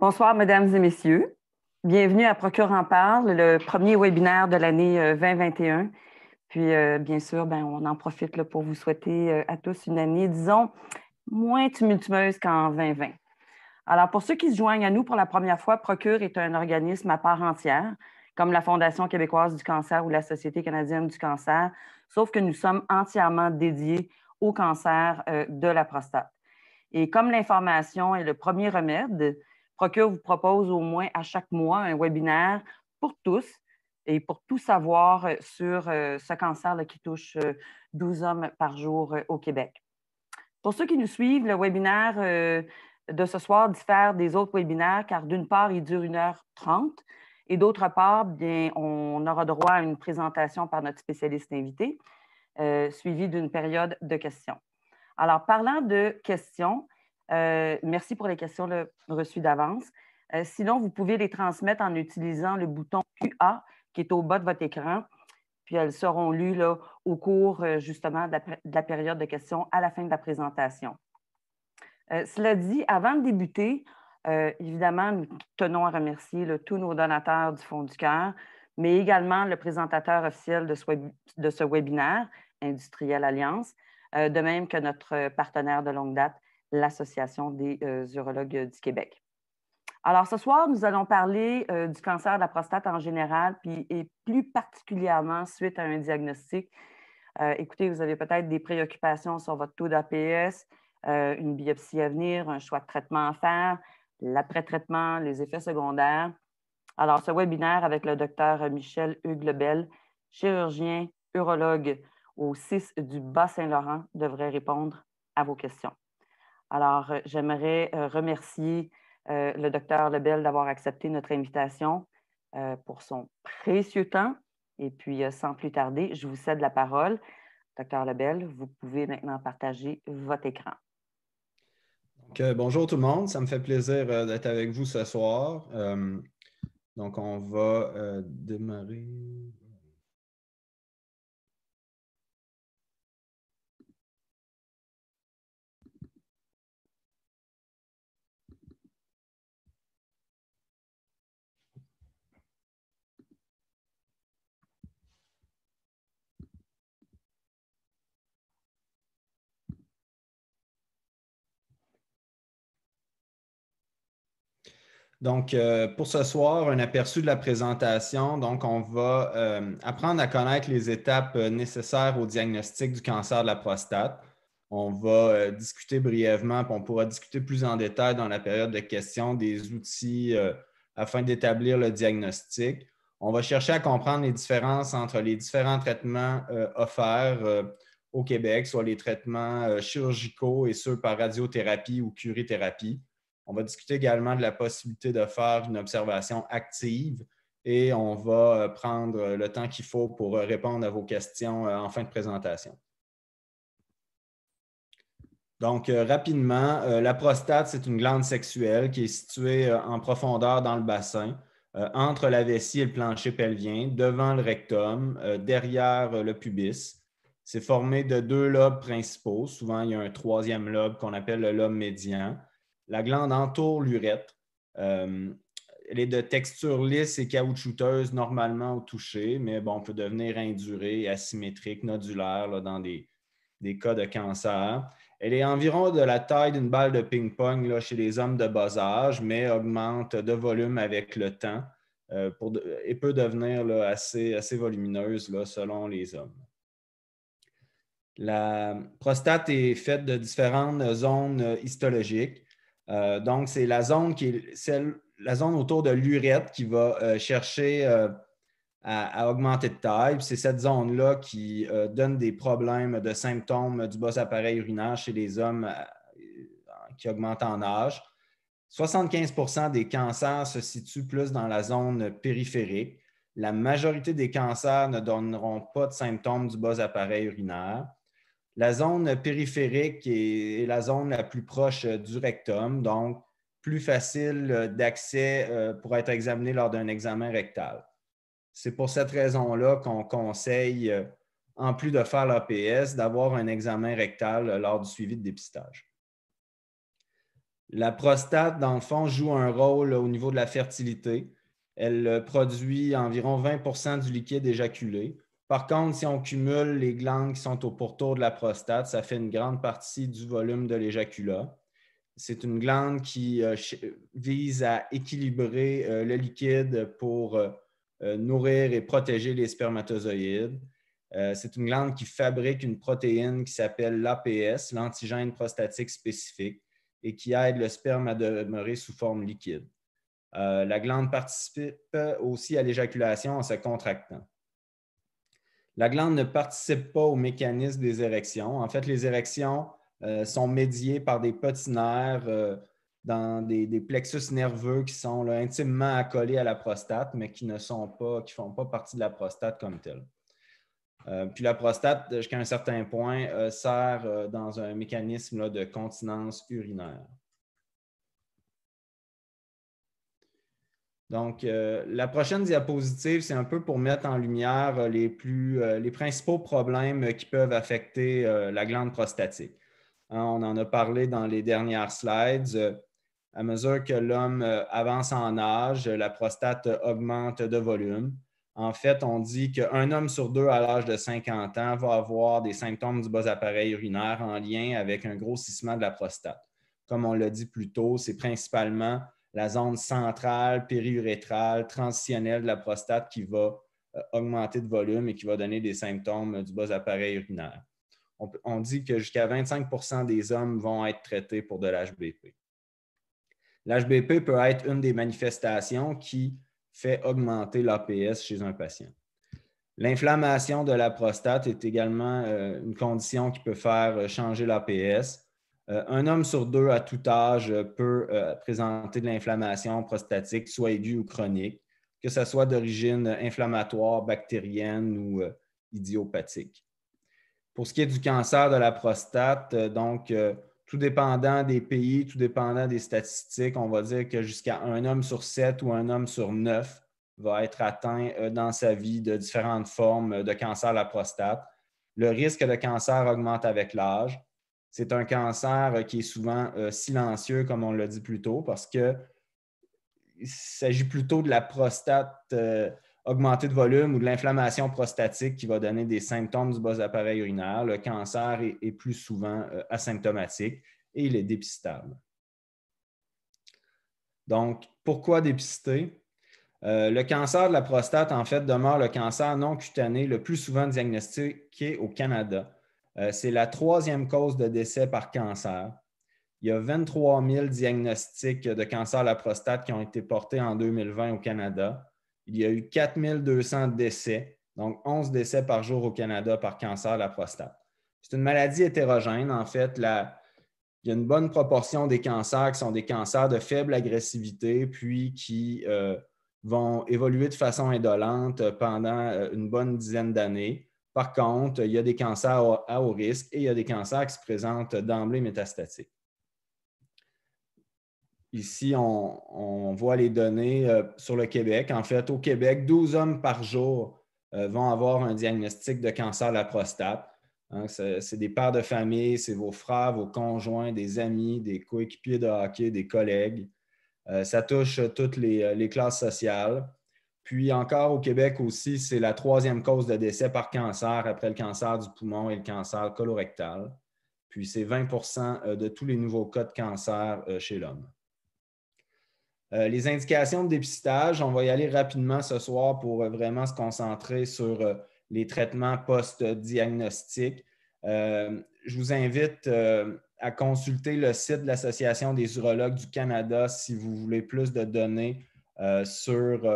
Bonsoir, mesdames et messieurs. Bienvenue à Procure en parle, le premier webinaire de l'année 2021. Euh, Puis, euh, bien sûr, ben, on en profite pour vous souhaiter euh, à tous une année, disons, moins tumultueuse qu'en 2020. Alors, pour ceux qui se joignent à nous pour la première fois, Procure est un organisme à part entière, comme la Fondation québécoise du cancer ou la Société canadienne du cancer, sauf que nous sommes entièrement dédiés au cancer de la prostate. Et comme l'information est le premier remède, Procure vous propose au moins à chaque mois un webinaire pour tous et pour tout savoir euh, sur euh, ce cancer qui touche 12 euh, hommes par jour au Québec. Pour ceux qui nous suivent, le webinaire de ce soir diffère des autres webinaires car d'une part, il dure 1h30 et d'autre part, bien, on aura droit à une présentation par notre spécialiste invité, suivie d'une période de questions. Alors, parlant de questions, euh, merci pour les questions reçues d'avance. Euh, sinon, vous pouvez les transmettre en utilisant le bouton QA qui est au bas de votre écran. Puis elles seront lues au cours euh, justement de la, période de questions à la fin de la présentation. cela dit, avant de débuter, évidemment, nous tenons à remercier tous nos donateurs du Fonds du cœur, mais également le présentateur officiel de ce, de ce webinaire, Industriel Alliance, de même que notre partenaire de longue date, l'Association des euh, urologues du Québec. Alors, ce soir, nous allons parler euh, du cancer de la prostate en général, puis et plus particulièrement suite à un diagnostic. Euh, écoutez, vous avez peut-être des préoccupations sur votre taux d'APS, une biopsie à venir, un choix de traitement à faire, l'après-traitement, les effets secondaires. Alors, ce webinaire avec le docteur Michel Hugues chirurgien urologue au 6 du Bas-Saint-Laurent, devrait répondre à vos questions. Alors, euh, j'aimerais euh, remercier euh, le docteur Lebel d'avoir accepté notre invitation pour son précieux temps. Et puis, sans plus tarder, je vous cède la parole. Docteur Lebel, vous pouvez maintenant partager votre écran. bonjour tout le monde, ça me fait plaisir d'être avec vous ce soir. donc, on va démarrer. Donc, euh, pour ce soir, un aperçu de la présentation. Donc, on va euh, apprendre à connaître les étapes euh, nécessaires au diagnostic du cancer de la prostate. On va discuter brièvement, puis on pourra discuter plus en détail dans la période de questions des outils afin d'établir le diagnostic. On va chercher à comprendre les différences entre les différents traitements offerts au Québec, soit les traitements chirurgicaux et ceux par radiothérapie ou curithérapie. On va discuter également de la possibilité de faire une observation active et on va euh, prendre le temps qu'il faut pour euh, répondre à vos questions euh, en fin de présentation. Donc, rapidement, la prostate, c'est une glande sexuelle qui est située en profondeur dans le bassin, entre la vessie et le plancher pelvien, devant le rectum, derrière le pubis. C'est formé de deux lobes principaux. Souvent, il y a un troisième lobe qu'on appelle le lobe médian. La glande entoure l'urètre. Euh, elle est de texture lisse et caoutchouteuse normalement au toucher, mais bon, peut devenir indurée, asymétrique, nodulaire dans des, cas de cancer. Elle est environ de la taille d'une balle de ping-pong chez les hommes de bas âge, mais augmente de volume avec le temps euh, et peut devenir assez, assez volumineuse selon les hommes. La prostate est faite de différentes zones histologiques. Euh, donc, c'est la zone qui est la zone autour de l'urètre qui va euh, chercher euh, à, augmenter de taille. C'est cette zone-là qui donne des problèmes de symptômes du bas appareil urinaire chez les hommes qui augmentent en âge. 75% des cancers se situent plus dans la zone périphérique. La majorité des cancers ne donneront pas de symptômes du bas appareil urinaire. La zone périphérique est, la zone la plus proche euh, du rectum, donc plus facile euh, d'accès euh, pour être examiné lors d'un examen rectal. C'est pour cette raison-là qu'on conseille, en plus de faire l'APS, d'avoir un examen rectal lors du suivi de dépistage. La prostate, dans le fond, joue un rôle au niveau de la fertilité. Elle produit environ 20% du liquide éjaculé. Par contre, si on cumule les glandes qui sont au pourtour de la prostate, ça fait une grande partie du volume de l'éjaculat. C'est une glande qui euh, vise à équilibrer euh, le liquide pour euh, nourrir et protéger les spermatozoïdes. c'est une glande qui fabrique une protéine qui s'appelle l'APS, l'antigène prostatique spécifique, et qui aide le sperme à demeurer sous forme liquide. la glande participe aussi à l'éjaculation en se contractant. La glande ne participe pas au mécanisme des érections. En fait, les érections euh, sont médiées par des petits nerfs euh, dans des, plexus nerveux qui sont intimement accolés à la prostate, mais qui ne sont pas, qui font pas partie de la prostate comme telle. Euh, puis la prostate, jusqu'à un certain point, sert dans un mécanisme de continence urinaire. Donc, euh, la prochaine diapositive, c'est un peu pour mettre en lumière euh, euh, les, principaux problèmes qui peuvent affecter la glande prostatique. Hein, on en a parlé dans les dernières slides. À mesure que l'homme avance en âge, la prostate augmente de volume. En fait, on dit qu'un homme sur deux à l'âge de 50 ans va avoir des symptômes du bas appareil urinaire en lien avec un grossissement de la prostate. Comme on l'a dit plus tôt, c'est principalement la zone centrale, périurétrale, transitionnelle de la prostate qui va euh, augmenter de volume et qui va donner des symptômes du bas appareil urinaire. On, dit que jusqu'à 25% des hommes vont être traités pour de l'HBP. L'HBP peut être une des manifestations qui fait augmenter l'APS chez un patient. L'inflammation de la prostate est également euh, une condition qui peut faire changer l'APS. Euh, un homme sur deux à tout âge peut euh, présenter de l'inflammation prostatique, soit aiguë ou chronique, que ce soit d'origine inflammatoire, bactérienne ou euh, idiopathique. Pour ce qui est du cancer de la prostate, donc, tout dépendant des pays, tout dépendant des statistiques, on va dire que jusqu'à un homme sur sept ou un homme sur neuf va être atteint dans sa vie de différentes formes de cancer de la prostate. Le risque de cancer augmente avec l'âge. C'est un cancer qui est souvent euh, silencieux, comme on l'a dit plus tôt, parce qu'il s'agit plutôt de la prostate euh, augmentée de volume ou de l'inflammation prostatique qui va donner des symptômes du bas appareil urinaire. Le cancer est, plus souvent euh, asymptomatique et il est dépistable. Donc, pourquoi dépister? le cancer de la prostate, en fait, demeure le cancer non cutané le plus souvent diagnostiqué au Canada. Euh, c'est la troisième cause de décès par cancer. Il y a 23 000 diagnostics de cancer de la prostate qui ont été portés en 2020 au Canada. Il y a eu 4 200 décès, donc 11 décès par jour au Canada par cancer de la prostate. C'est une maladie hétérogène. En fait, il y a une bonne proportion des cancers qui sont des cancers de faible agressivité, puis qui euh, vont évoluer de façon indolente pendant euh, une bonne dizaine d'années. Par contre, il y a des cancers à haut risque et il y a des cancers qui se présentent d'emblée métastatiques. Ici, on, voit les données euh, sur le Québec. En fait, au Québec, 12 hommes par jour euh, vont avoir un diagnostic de cancer de la prostate. Hein, c'est des pères de famille, c'est vos frères, vos conjoints, des amis, des coéquipiers de hockey, des collègues. Euh, ça touche toutes les classes sociales. Puis encore au Québec aussi, c'est la troisième cause de décès par cancer après le cancer du poumon et le cancer colorectal. Puis c'est 20% euh, de tous les nouveaux cas de cancer euh, chez l'homme. Euh, les indications de dépistage, on va y aller rapidement ce soir pour vraiment se concentrer sur les traitements post-diagnostiques. je vous invite à consulter le site de l'Association des urologues du Canada si vous voulez plus de données sur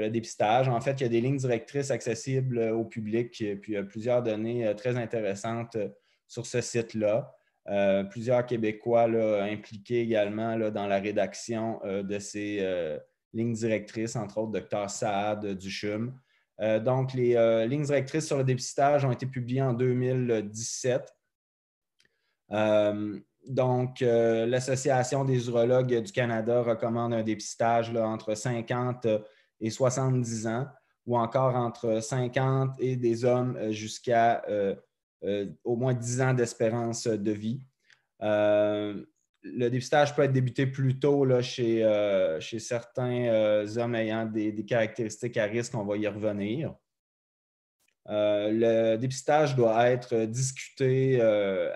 le dépistage. En fait, il y a des lignes directrices accessibles euh, au public, puis il y a plusieurs données euh, très intéressantes sur ce site-là. plusieurs Québécois impliqués également dans la rédaction de ces lignes directrices, entre autres Dr Saad Duchum. donc, les lignes directrices sur le dépistage ont été publiées en 2017. donc, l'Association des urologues du Canada recommande un dépistage entre 50 et 70 ans, ou encore entre 50 et des hommes euh, jusqu'à euh, euh, au moins 10 ans d'espérance de vie. le dépistage peut être débuté plus tôt là, chez, chez certains hommes ayant des, caractéristiques à risque. On va y revenir. Le dépistage doit être discuté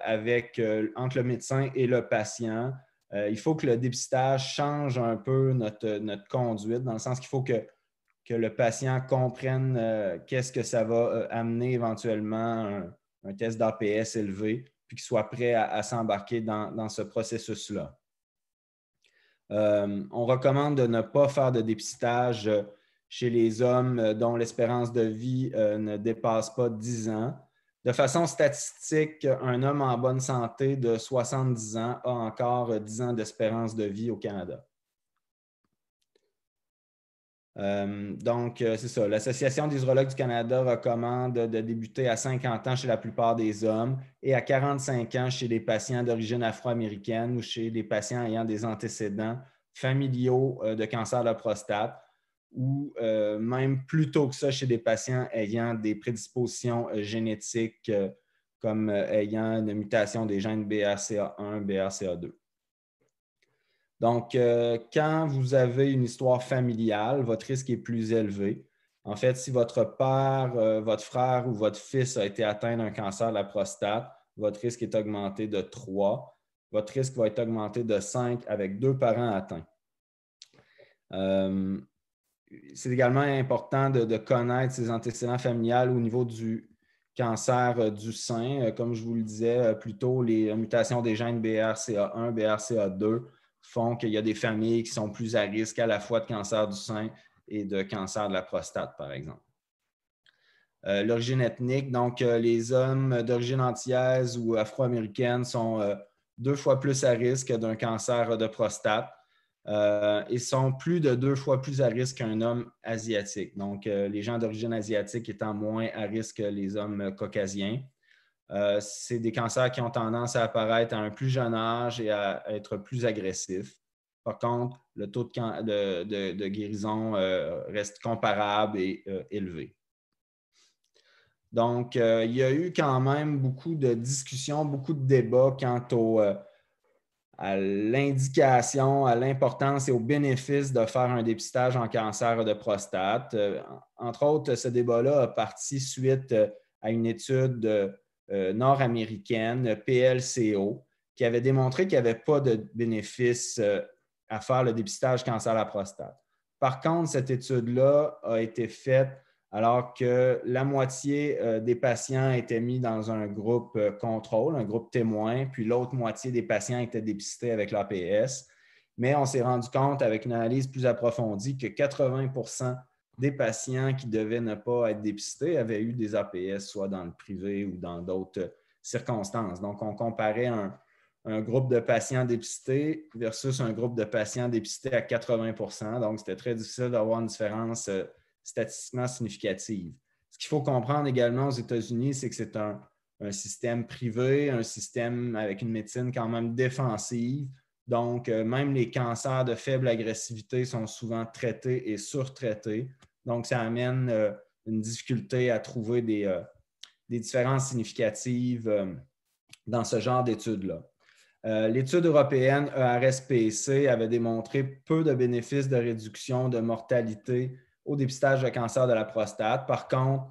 avec, entre le médecin et le patient. il faut que le dépistage change un peu notre, notre conduite, dans le sens qu'il faut que, que, le patient comprenne qu'est-ce que ça va amener éventuellement un, test d'APS élevé puis qu'ils soient prêts à, s'embarquer dans, ce processus-là. Euh, on recommande de ne pas faire de dépistage chez les hommes dont l'espérance de vie euh, ne dépasse pas 10 ans. De façon statistique, un homme en bonne santé de 70 ans a encore 10 ans d'espérance de vie au Canada. Euh, donc, euh, c'est ça. L'Association des urologues du Canada recommande de débuter à 50 ans chez la plupart des hommes et à 45 ans chez les patients d'origine afro-américaine ou chez les patients ayant des antécédents familiaux euh, de cancer de la prostate ou même plus tôt que ça chez des patients ayant des prédispositions génétiques comme ayant une mutation des gènes BRCA1, BRCA2. Donc, euh, quand vous avez une histoire familiale, votre risque est plus élevé. En fait, si votre père, euh, votre frère ou votre fils a été atteint d'un cancer de la prostate, votre risque est augmenté de 3. Votre risque va être augmenté de 5 avec deux parents atteints. Euh, c'est également important de, connaître ses antécédents familiales au niveau du cancer du sein. Comme je vous le disais plus tôt, les mutations des gènes BRCA1, BRCA2 font qu'il y a des familles qui sont plus à risque à la fois de cancer du sein et de cancer de la prostate, par exemple. Euh, l'origine ethnique, donc euh, les hommes d'origine antillaise ou afro-américaine sont euh, deux fois plus à risque d'un cancer de prostate et sont plus de deux fois plus à risque qu'un homme asiatique. Donc, les gens d'origine asiatique étant moins à risque que les hommes caucasiens. Euh, c'est des cancers qui ont tendance à apparaître à un plus jeune âge et à être plus agressifs. Par contre, le taux de, guérison euh, reste comparable et euh, élevé. Donc, il y a eu quand même beaucoup de discussions, beaucoup de débats quant à l'indication, à l'importance et aux bénéfices de faire un dépistage en cancer de prostate. entre autres, ce débat-là a parti suite à une étude de euh, nord-américaine, PLCO, qui avait démontré qu'il n'y avait pas de bénéfice euh, à faire le dépistage cancer à la prostate. Par contre, cette étude-là a été faite alors que la moitié euh, des patients étaient mis dans un groupe contrôle, un groupe témoin, puis l'autre moitié des patients étaient dépistés avec l'APS. Mais on s'est rendu compte avec une analyse plus approfondie que 80 des patients qui devaient ne pas être dépistés avaient eu des APS, soit dans le privé ou dans d'autres circonstances. Donc, on comparait un, groupe de patients dépistés versus un groupe de patients dépistés à 80% Donc, c'était très difficile d'avoir une différence euh, statistiquement significative. Ce qu'il faut comprendre également aux États-Unis, c'est que c'est un, système privé, un système avec une médecine quand même défensive. Donc, euh, même les cancers de faible agressivité sont souvent traités et surtraités. Donc, ça amène euh, une difficulté à trouver des, euh, différences significatives euh, dans ce genre d'études-là. L'étude européenne ERSPC avait démontré peu de bénéfices de réduction de mortalité au dépistage de cancer de la prostate. Par contre,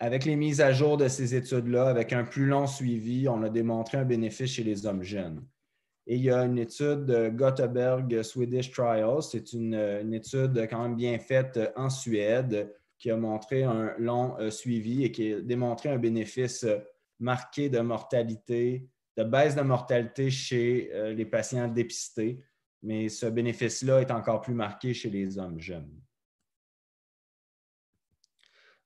avec les mises à jour de ces études-là, avec un plus long suivi, on a démontré un bénéfice chez les hommes jeunes. Et il y a une étude de Göteborg Swedish Trials. C'est une, étude quand même bien faite en Suède qui a montré un long euh, suivi et qui a démontré un bénéfice euh, marqué de mortalité, de baisse de mortalité chez euh, les patients dépistés. Mais ce bénéfice-là est encore plus marqué chez les hommes jeunes.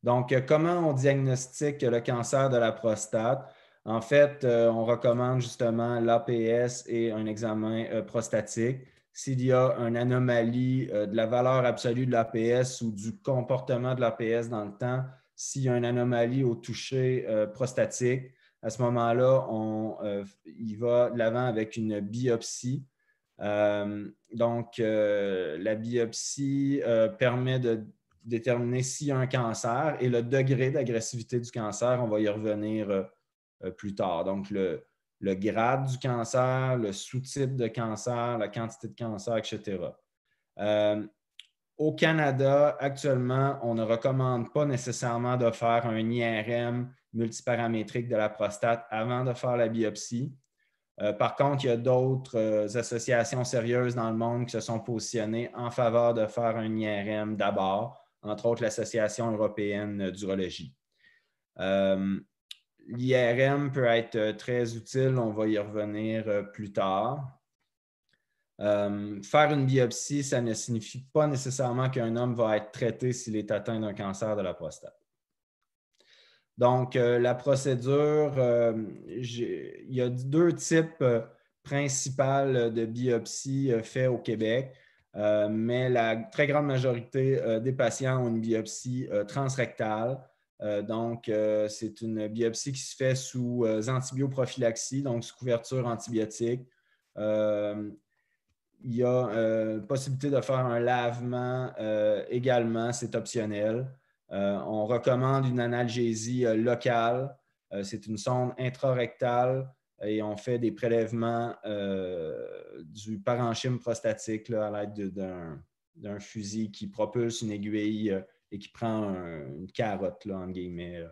Donc, comment on diagnostique le cancer de la prostate? En fait, euh, on recommande justement l'APS et un examen euh, prostatique. S'il y a une anomalie euh, de la valeur absolue de l'APS ou du comportement de l'APS dans le temps, s'il y a une anomalie au toucher prostatique, à ce moment-là, on y va de l'avant avec une biopsie. donc, la biopsie permet de déterminer s'il y a un cancer et le degré d'agressivité du cancer, on va y revenir plus tard. Donc, le, grade du cancer, le sous-type de cancer, la quantité de cancer, etc. Euh, au Canada, actuellement, on ne recommande pas nécessairement de faire un IRM multiparamétrique de la prostate avant de faire la biopsie. Euh, par contre, il y a d'autres euh, associations sérieuses dans le monde qui se sont positionnées en faveur de faire un IRM d'abord, entre autres l'Association européenne d'urologie. L'IRM peut être très utile, on va y revenir plus tard. Euh, faire une biopsie, ça ne signifie pas nécessairement qu'un homme va être traité s'il est atteint d'un cancer de la prostate. Donc, euh, la procédure, euh, il y a deux types principaux de biopsies faites au Québec, mais la très grande majorité des patients ont une biopsie transrectale. Donc, c'est une biopsie qui se fait sous antibioprophylaxie, donc sous couverture antibiotique il y a euh, possibilité de faire un lavement euh, également, c'est optionnel. Euh, on recommande une analgésie locale. c'est une sonde intrarectale et on fait des prélèvements du parenchyme prostatique à l'aide d'un fusil qui propulse une aiguille et qui prend une carotte, là, guillemets,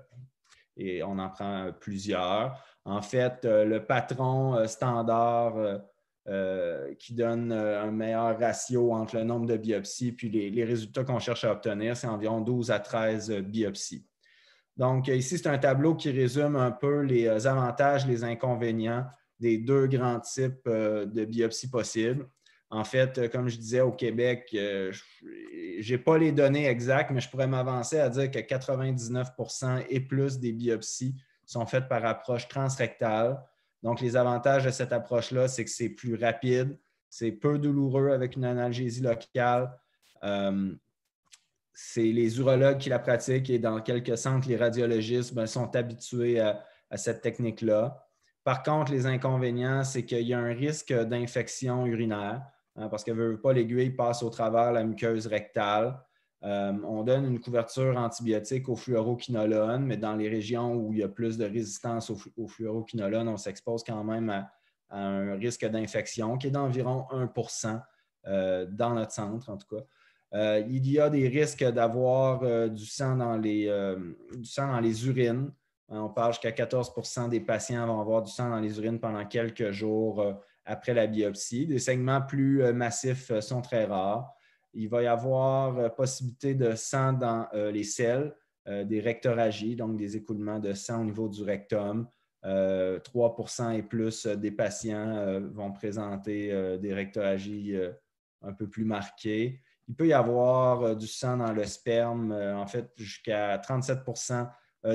et on en prend plusieurs. En fait, le patron standard euh, qui donne euh, un meilleur ratio entre le nombre de biopsies puis les, résultats qu'on cherche à obtenir, c'est environ 12 à 13 euh, biopsies. Donc, ici, c'est un tableau qui résume un peu les avantages, les inconvénients des deux grands types de biopsies possibles. En fait, comme je disais, au Québec, je n'ai pas les données exactes, mais je pourrais m'avancer à dire que 99% et plus des biopsies sont faites par approche transrectale. Donc, les avantages de cette approche-là, c'est que c'est plus rapide, c'est peu douloureux avec une analgésie locale. Euh, c'est les urologues qui la pratiquent et dans quelques centres, les radiologistes ben, sont habitués à, cette technique-là. Par contre, les inconvénients, c'est qu'il y a un risque d'infection urinaire hein, parce que veut pas l'aiguille passe au travers la muqueuse rectale. Euh, on donne une couverture antibiotique au fluoroquinolone, mais dans les régions où il y a plus de résistance au, fluoroquinolone, on s'expose quand même à, un risque d'infection qui est d'environ 1% euh, dans notre centre, en tout cas. Euh, il y a des risques d'avoir du, sang dans les, du sang dans les urines. On parle jusqu'à 14% des patients vont avoir du sang dans les urines pendant quelques jours après la biopsie. Des segments plus massifs sont très rares. Il va y avoir euh, possibilité de sang dans euh, les selles, euh, des rectoragies, donc des écoulements de sang au niveau du rectum. 3% et plus des patients vont présenter des rectoragies un peu plus marquées. Il peut y avoir du sang dans le sperme, en fait, jusqu'à 37%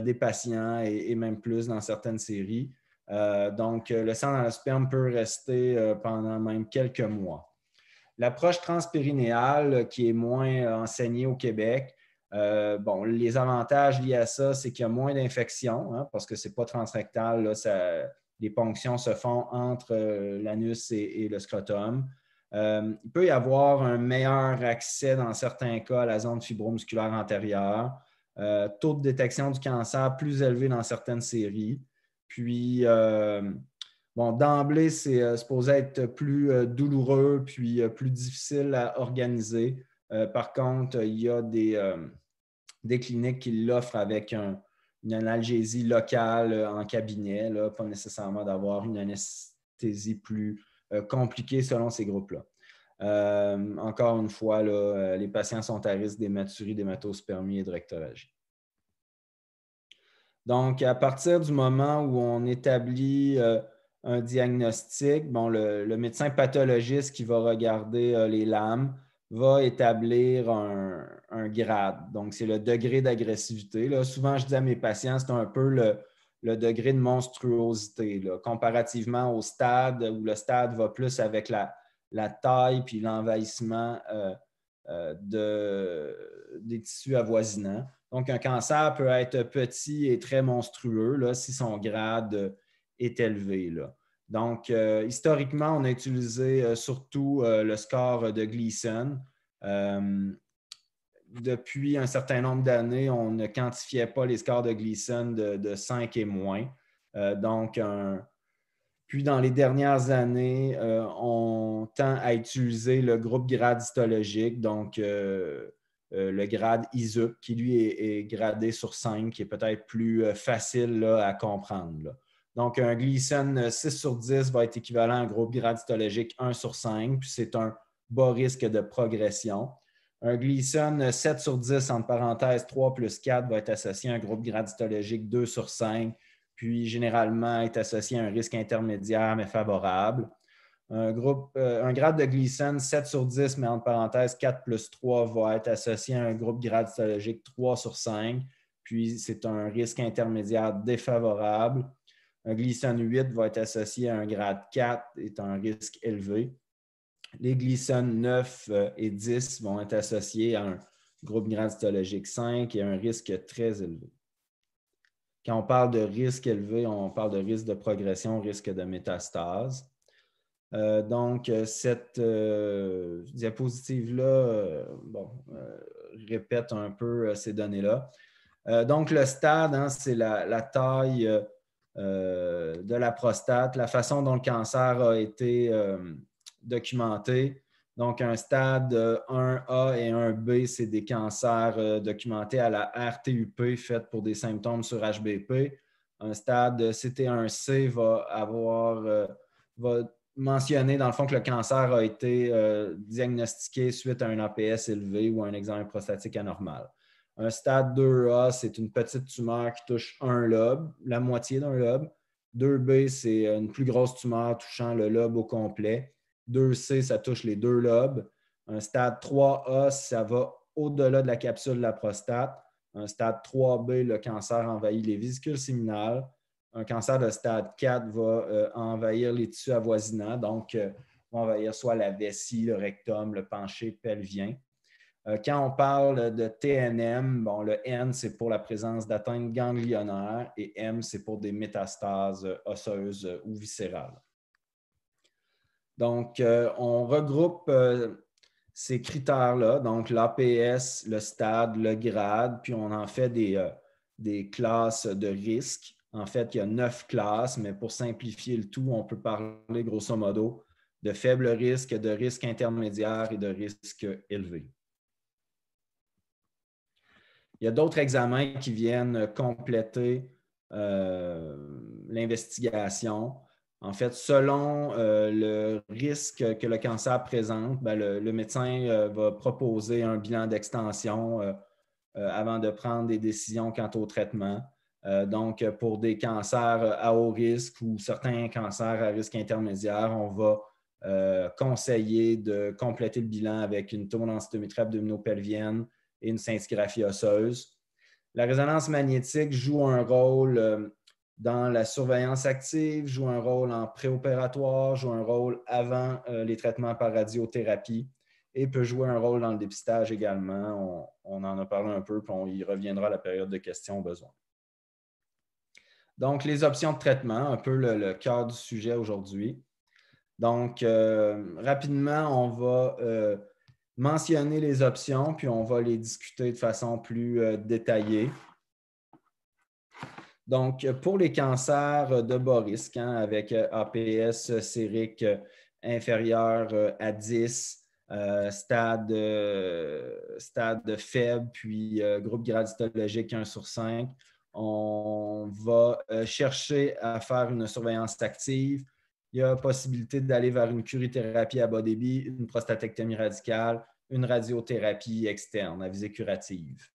des patients et, même plus dans certaines séries. Donc, le sang dans le sperme peut rester pendant même quelques mois. L'approche transpérinéale, euh, qui est moins euh, enseignée au Québec, euh, bon, les avantages liés à ça, c'est qu'il y a moins d'infections, hein, parce que ce n'est pas transrectal. les ponctions se font entre l'anus et, le scrotum. il peut y avoir un meilleur accès dans certains cas à la zone fibromusculaire antérieure. taux de détection du cancer plus élevé dans certaines séries. Puis, Bon, d'emblée, c'est euh, supposé être plus euh, douloureux puis euh, plus difficile à organiser. par contre, il y a des, des cliniques qui l'offrent avec une analgésie locale en cabinet, pas nécessairement d'avoir une anesthésie plus compliquée selon ces groupes-là. encore une fois, les patients sont à risque d'hématurie, d'hématospermie et de rectoragie. Donc, à partir du moment où on établit un diagnostic, bon, le, médecin pathologiste qui va regarder euh, les lames va établir un, grade. Donc, c'est le degré d'agressivité. Souvent, je dis à mes patients, c'est un peu le, degré de monstruosité, comparativement au stade où le stade va plus avec la, taille puis l'envahissement euh, euh, des tissus avoisinants. Donc, un cancer peut être petit et très monstrueux là, si son grade est élevé. Donc, euh, historiquement, on a utilisé euh, surtout euh, le score de Gleason. depuis un certain nombre d'années, on ne quantifiait pas les scores de Gleason de, 5 et moins. donc, Puis, dans les dernières années, euh, on tend à utiliser le groupe grade histologique, donc euh, euh, le grade ISUP, qui lui est, gradé sur 5, qui est peut-être plus facile à comprendre. Donc, un Gleason 6 sur 10 va être équivalent à un groupe grade histologique 1 sur 5, puis c'est un bas risque de progression. Un Gleason 7 sur 10, entre parenthèses 3 plus 4, va être associé à un groupe grade histologique 2 sur 5, puis généralement est associé à un risque intermédiaire mais favorable. Un, groupe, euh, un grade de Gleason 7 sur 10, mais entre parenthèses 4 plus 3 va être associé à un groupe grade histologique 3 sur 5, puis c'est un risque intermédiaire défavorable. Un Gleason 8 va être associé à un grade 4, est un risque élevé. Les Gleason 9 euh, et 10 vont être associés à un groupe grade histologique 5 et un risque très élevé. Quand on parle de risque élevé, on parle de risque de progression, risque de métastase. Euh, donc, euh, cette euh, diapositive-là bon, répète un peu ces données-là. donc, le stade, hein, c'est la, taille de la prostate, la façon dont le cancer a été documenté. Donc, un stade 1A et 1B, c'est des cancers documentés à la RTUP faite pour des symptômes sur HBP. Un stade CT1C va avoir va mentionner dans le fond que le cancer a été euh, diagnostiqué suite à un APS élevé ou un examen prostatique anormal. Un stade 2A, c'est une petite tumeur qui touche un lobe, la moitié d'un lobe. 2B, c'est une plus grosse tumeur touchant le lobe au complet. 2C, ça touche les deux lobes. Un stade 3A, ça va au-delà de la capsule de la prostate. Un stade 3B, le cancer envahit les vésicules séminales. Un cancer de stade 4 va euh, envahir les tissus avoisinants, donc euh, va envahir soit la vessie, le rectum, le penché pelvien. Euh, quand on parle de TNM, bon, le N, c'est pour la présence d'atteintes ganglionnaires et M, c'est pour des métastases osseuses ou viscérales. Donc, on regroupe ces critères-là, donc l'APS, le stade, le grade, puis on en fait des, des, classes de risque. En fait, il y a neuf classes, mais pour simplifier le tout, on peut parler grosso modo de faible risque, de risque intermédiaire et de risque élevé. Il y a d'autres examens qui viennent compléter l'investigation. En fait, selon euh, le risque que le cancer présente, ben, le, médecin euh, va proposer un bilan d'extension euh, avant de prendre des décisions quant au traitement. Donc, pour des cancers à haut risque ou certains cancers à risque intermédiaire, on va conseiller de compléter le bilan avec une tomodensitométrie abdominopelvienne et une scintigraphie osseuse. La résonance magnétique joue un rôle dans la surveillance active, joue un rôle en préopératoire, joue un rôle avant euh, les traitements par radiothérapie et peut jouer un rôle dans le dépistage également. On, en a parlé un peu, puis on y reviendra à la période de questions au besoin. Donc, les options de traitement, un peu le, cœur du sujet aujourd'hui. Donc, euh, rapidement, on va euh, mentionner les options, puis on va les discuter de façon plus détaillée. Donc, pour les cancers de bas risque, hein, avec euh, APS sérique euh, inférieur euh, à 10, stade, stade, faible, puis groupe graditologique 1 sur 5, on va chercher à faire une surveillance active. Il y a possibilité d'aller vers une curithérapie à bas débit, une prostatectomie radicale, une radiothérapie externe à visée curative.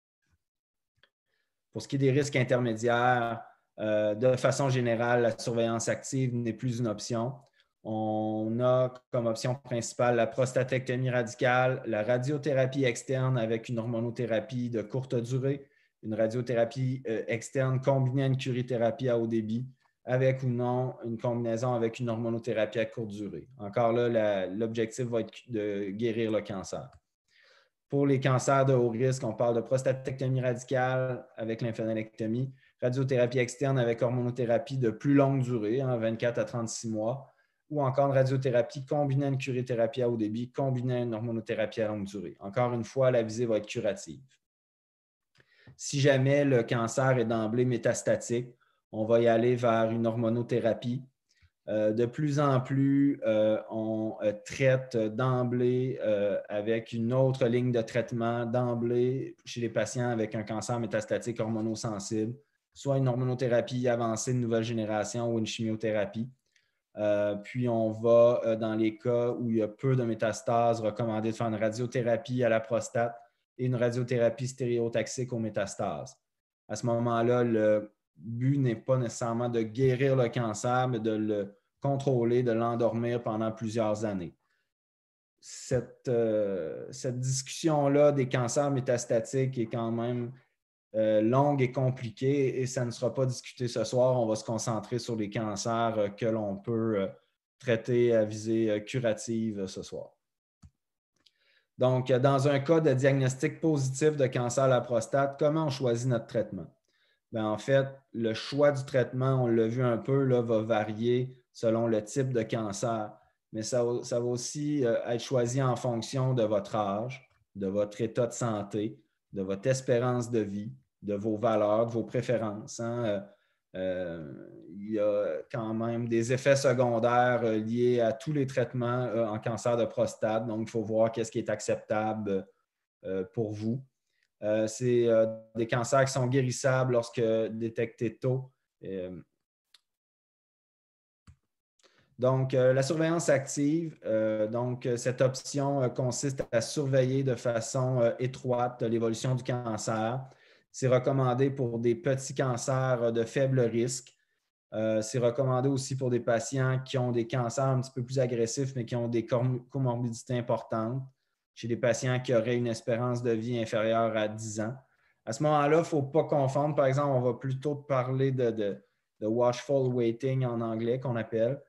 Pour ce qui est des risques intermédiaires, euh, de façon générale, la surveillance active n'est plus une option. On a comme option principale la prostatectomie radicale, la radiothérapie externe avec une hormonothérapie de courte durée, une radiothérapie euh, externe combinée à une curithérapie à haut débit, avec ou non une combinaison avec une hormonothérapie à courte durée. Encore là, l'objectif va être de guérir le cancer. Pour les cancers de haut risque, on parle de prostatectomie radicale avec lymphadenectomie, radiothérapie externe avec hormonothérapie de plus longue durée, 24 hein, à 36 mois, ou encore une radiothérapie combinée à une curithérapie à haut débit, combinée à une hormonothérapie à longue durée. Encore une fois, la visée va être curative. Si jamais le cancer est d'emblée métastatique, on va y aller vers une hormonothérapie de plus en plus, on traite d'emblée avec une autre ligne de traitement d'emblée chez les patients avec un cancer métastatique hormonosensible, soit une hormonothérapie avancée de nouvelle génération ou une chimiothérapie. Euh, puis on va, euh, dans les cas où il y a peu de métastases, recommander de faire une radiothérapie à la prostate et une radiothérapie stéréotaxique aux métastases. À ce moment-là, le but n'est pas nécessairement de guérir le cancer, mais de le contrôler, de l'endormir pendant plusieurs années. Cette, euh, discussion-là des cancers métastatiques est quand même euh, longue et compliquée et ça ne sera pas discuté ce soir. On va se concentrer sur les cancers euh, que l'on peut traiter à visée curative ce soir. Donc, dans un cas de diagnostic positif de cancer à la prostate, comment on choisit notre traitement? Ben, en fait, le choix du traitement, on l'a vu un peu, va varier selon le type de cancer, mais ça, va aussi être choisi en fonction de votre âge, de votre état de santé, de votre espérance de vie, de vos valeurs, de vos préférences. Hein. Euh, euh, il y a quand même des effets secondaires euh, liés à tous les traitements en cancer de prostate. Donc, il faut voir qu'est-ce qui est acceptable pour vous. C'est des cancers qui sont guérissables lorsque détectés tôt. Donc, la surveillance active, donc cette option consiste à surveiller de façon étroite l'évolution du cancer c'est recommandé pour des petits cancers de faible risque. Euh, c'est recommandé aussi pour des patients qui ont des cancers un petit peu plus agressifs, mais qui ont des comorbidités importantes, chez des patients qui auraient une espérance de vie inférieure à 10 ans. À ce moment-là, il ne faut pas confondre. Par exemple, on va plutôt parler de, watchful waiting en anglais qu'on appelle.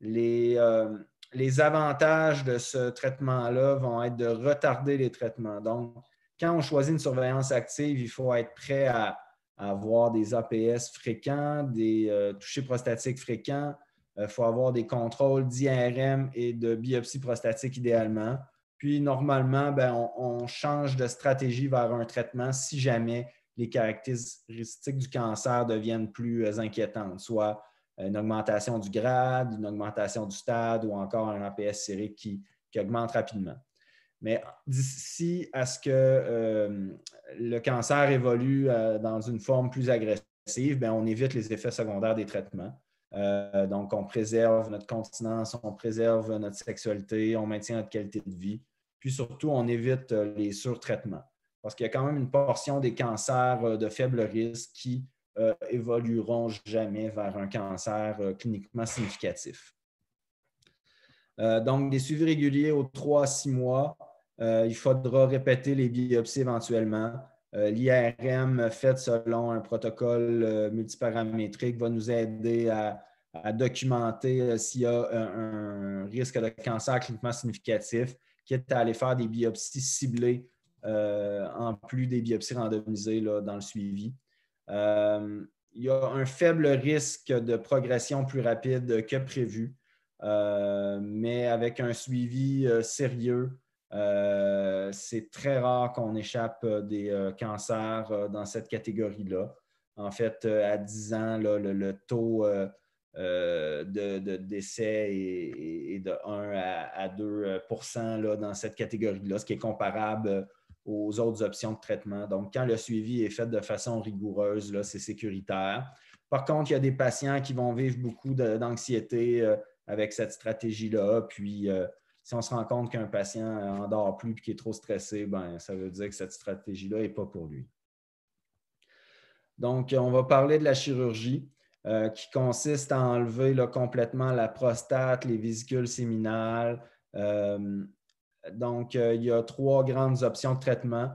Les, euh, les avantages de ce traitement-là vont être de retarder les traitements. Donc, quand on choisit une surveillance active, il faut être prêt à, avoir des APS fréquents, des euh, touchés prostatiques fréquents. Il euh, faut avoir des contrôles d'IRM et de biopsie prostatique idéalement. Puis, normalement, ben, on, change de stratégie vers un traitement si jamais les caractéristiques du cancer deviennent plus euh, inquiétantes, soit une augmentation du grade, une augmentation du stade ou encore un APS sérique qui augmente rapidement. Mais d'ici à ce que euh, le cancer évolue euh, dans une forme plus agressive, ben, on évite les effets secondaires des traitements. Euh, donc, on préserve notre continence, on préserve notre sexualité, on maintient notre qualité de vie. Puis surtout, on évite les surtraitements. Parce qu'il y a quand même une portion des cancers de faible risque qui évolueront jamais vers un cancer cliniquement significatif. donc, des suivis réguliers aux 3 à 6 mois, il faudra répéter les biopsies éventuellement. Euh, L'IRM fait selon un protocole euh, multiparamétrique va nous aider à, documenter s'il y a un, risque de cancer cliniquement significatif, quitte à aller faire des biopsies ciblées en plus des biopsies randomisées dans le suivi. il y a un faible risque de progression plus rapide que prévu, mais avec un suivi sérieux, euh, c'est très rare qu'on échappe euh, des euh, cancers dans cette catégorie-là. En fait, à 10 ans, le, taux de, décès est, de 1 à, 2% dans cette catégorie-là, ce qui est comparable aux autres options de traitement. Donc, quand le suivi est fait de façon rigoureuse, c'est sécuritaire. Par contre, il y a des patients qui vont vivre beaucoup d'anxiété avec cette stratégie-là, puis si on se rend compte qu'un patient en dort plus et qu'il est trop stressé, ben, ça veut dire que cette stratégie-là n'est pas pour lui. Donc, on va parler de la chirurgie euh, qui consiste à enlever complètement la prostate, les vésicules séminales. Euh, donc, euh, il y a trois grandes options de traitement.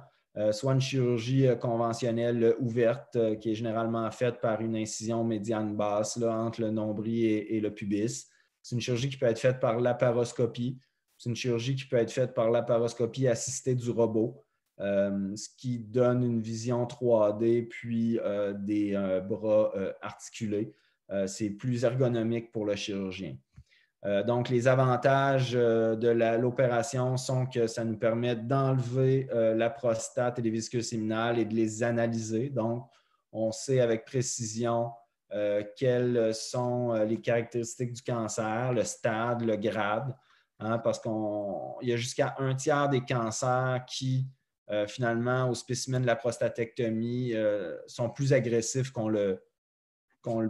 soit une chirurgie conventionnelle ouverte, qui est généralement faite par une incision médiane basse entre le nombril et le pubis. C'est une chirurgie qui peut être faite par laparoscopie. C'est une chirurgie qui peut être faite par laparoscopie assistée du robot, euh, ce qui donne une vision 3D puis euh, des euh, bras articulés. c'est plus ergonomique pour le chirurgien. donc, les avantages de l'opération sont que ça nous permet d'enlever la prostate et les vésicules séminales et de les analyser. Donc, on sait avec précision quelles sont les caractéristiques du cancer, le stade, le grade, hein, parce qu'il y a jusqu'à un tiers des cancers qui, finalement, au spécimen de la prostatectomie, sont plus agressifs qu'on le,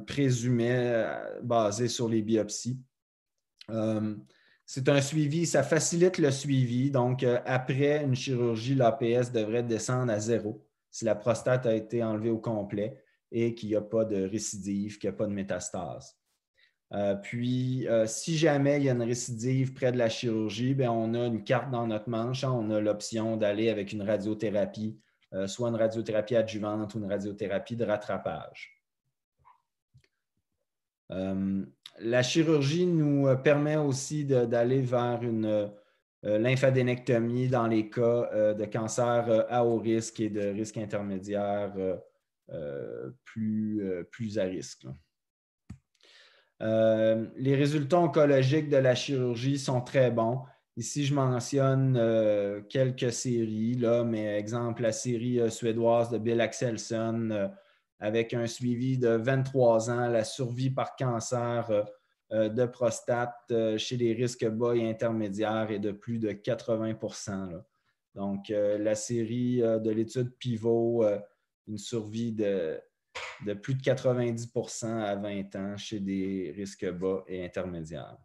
présumait basé sur les biopsies. C'est un suivi, ça facilite le suivi. Donc, euh, après une chirurgie, l'APS devrait descendre à zéro si la prostate a été enlevée au complet et qu'il n'y a pas de récidive, qu'il n'y a pas de métastase. Euh, puis, euh, si jamais il y a une récidive près de la chirurgie, bien, on a une carte dans notre manche. Hein. on a l'option d'aller avec une radiothérapie, soit une radiothérapie adjuvante ou une radiothérapie de rattrapage. La chirurgie nous euh, permet aussi d'aller vers une euh, lymphadénectomie dans les cas euh, de cancer à haut risque et de risque intermédiaire plus à risque. Les résultats oncologiques de la chirurgie sont très bons. Ici, je mentionne quelques séries, là, mais exemple, la série suédoise de Bill Axelson avec un suivi de 23 ans, la survie par cancer euh, euh, de prostate euh, chez les risques bas et intermédiaires est de plus de 80% Donc, la série de l'étude Pivot, une survie de, de, plus de 90% à 20 ans chez des risques bas et intermédiaires.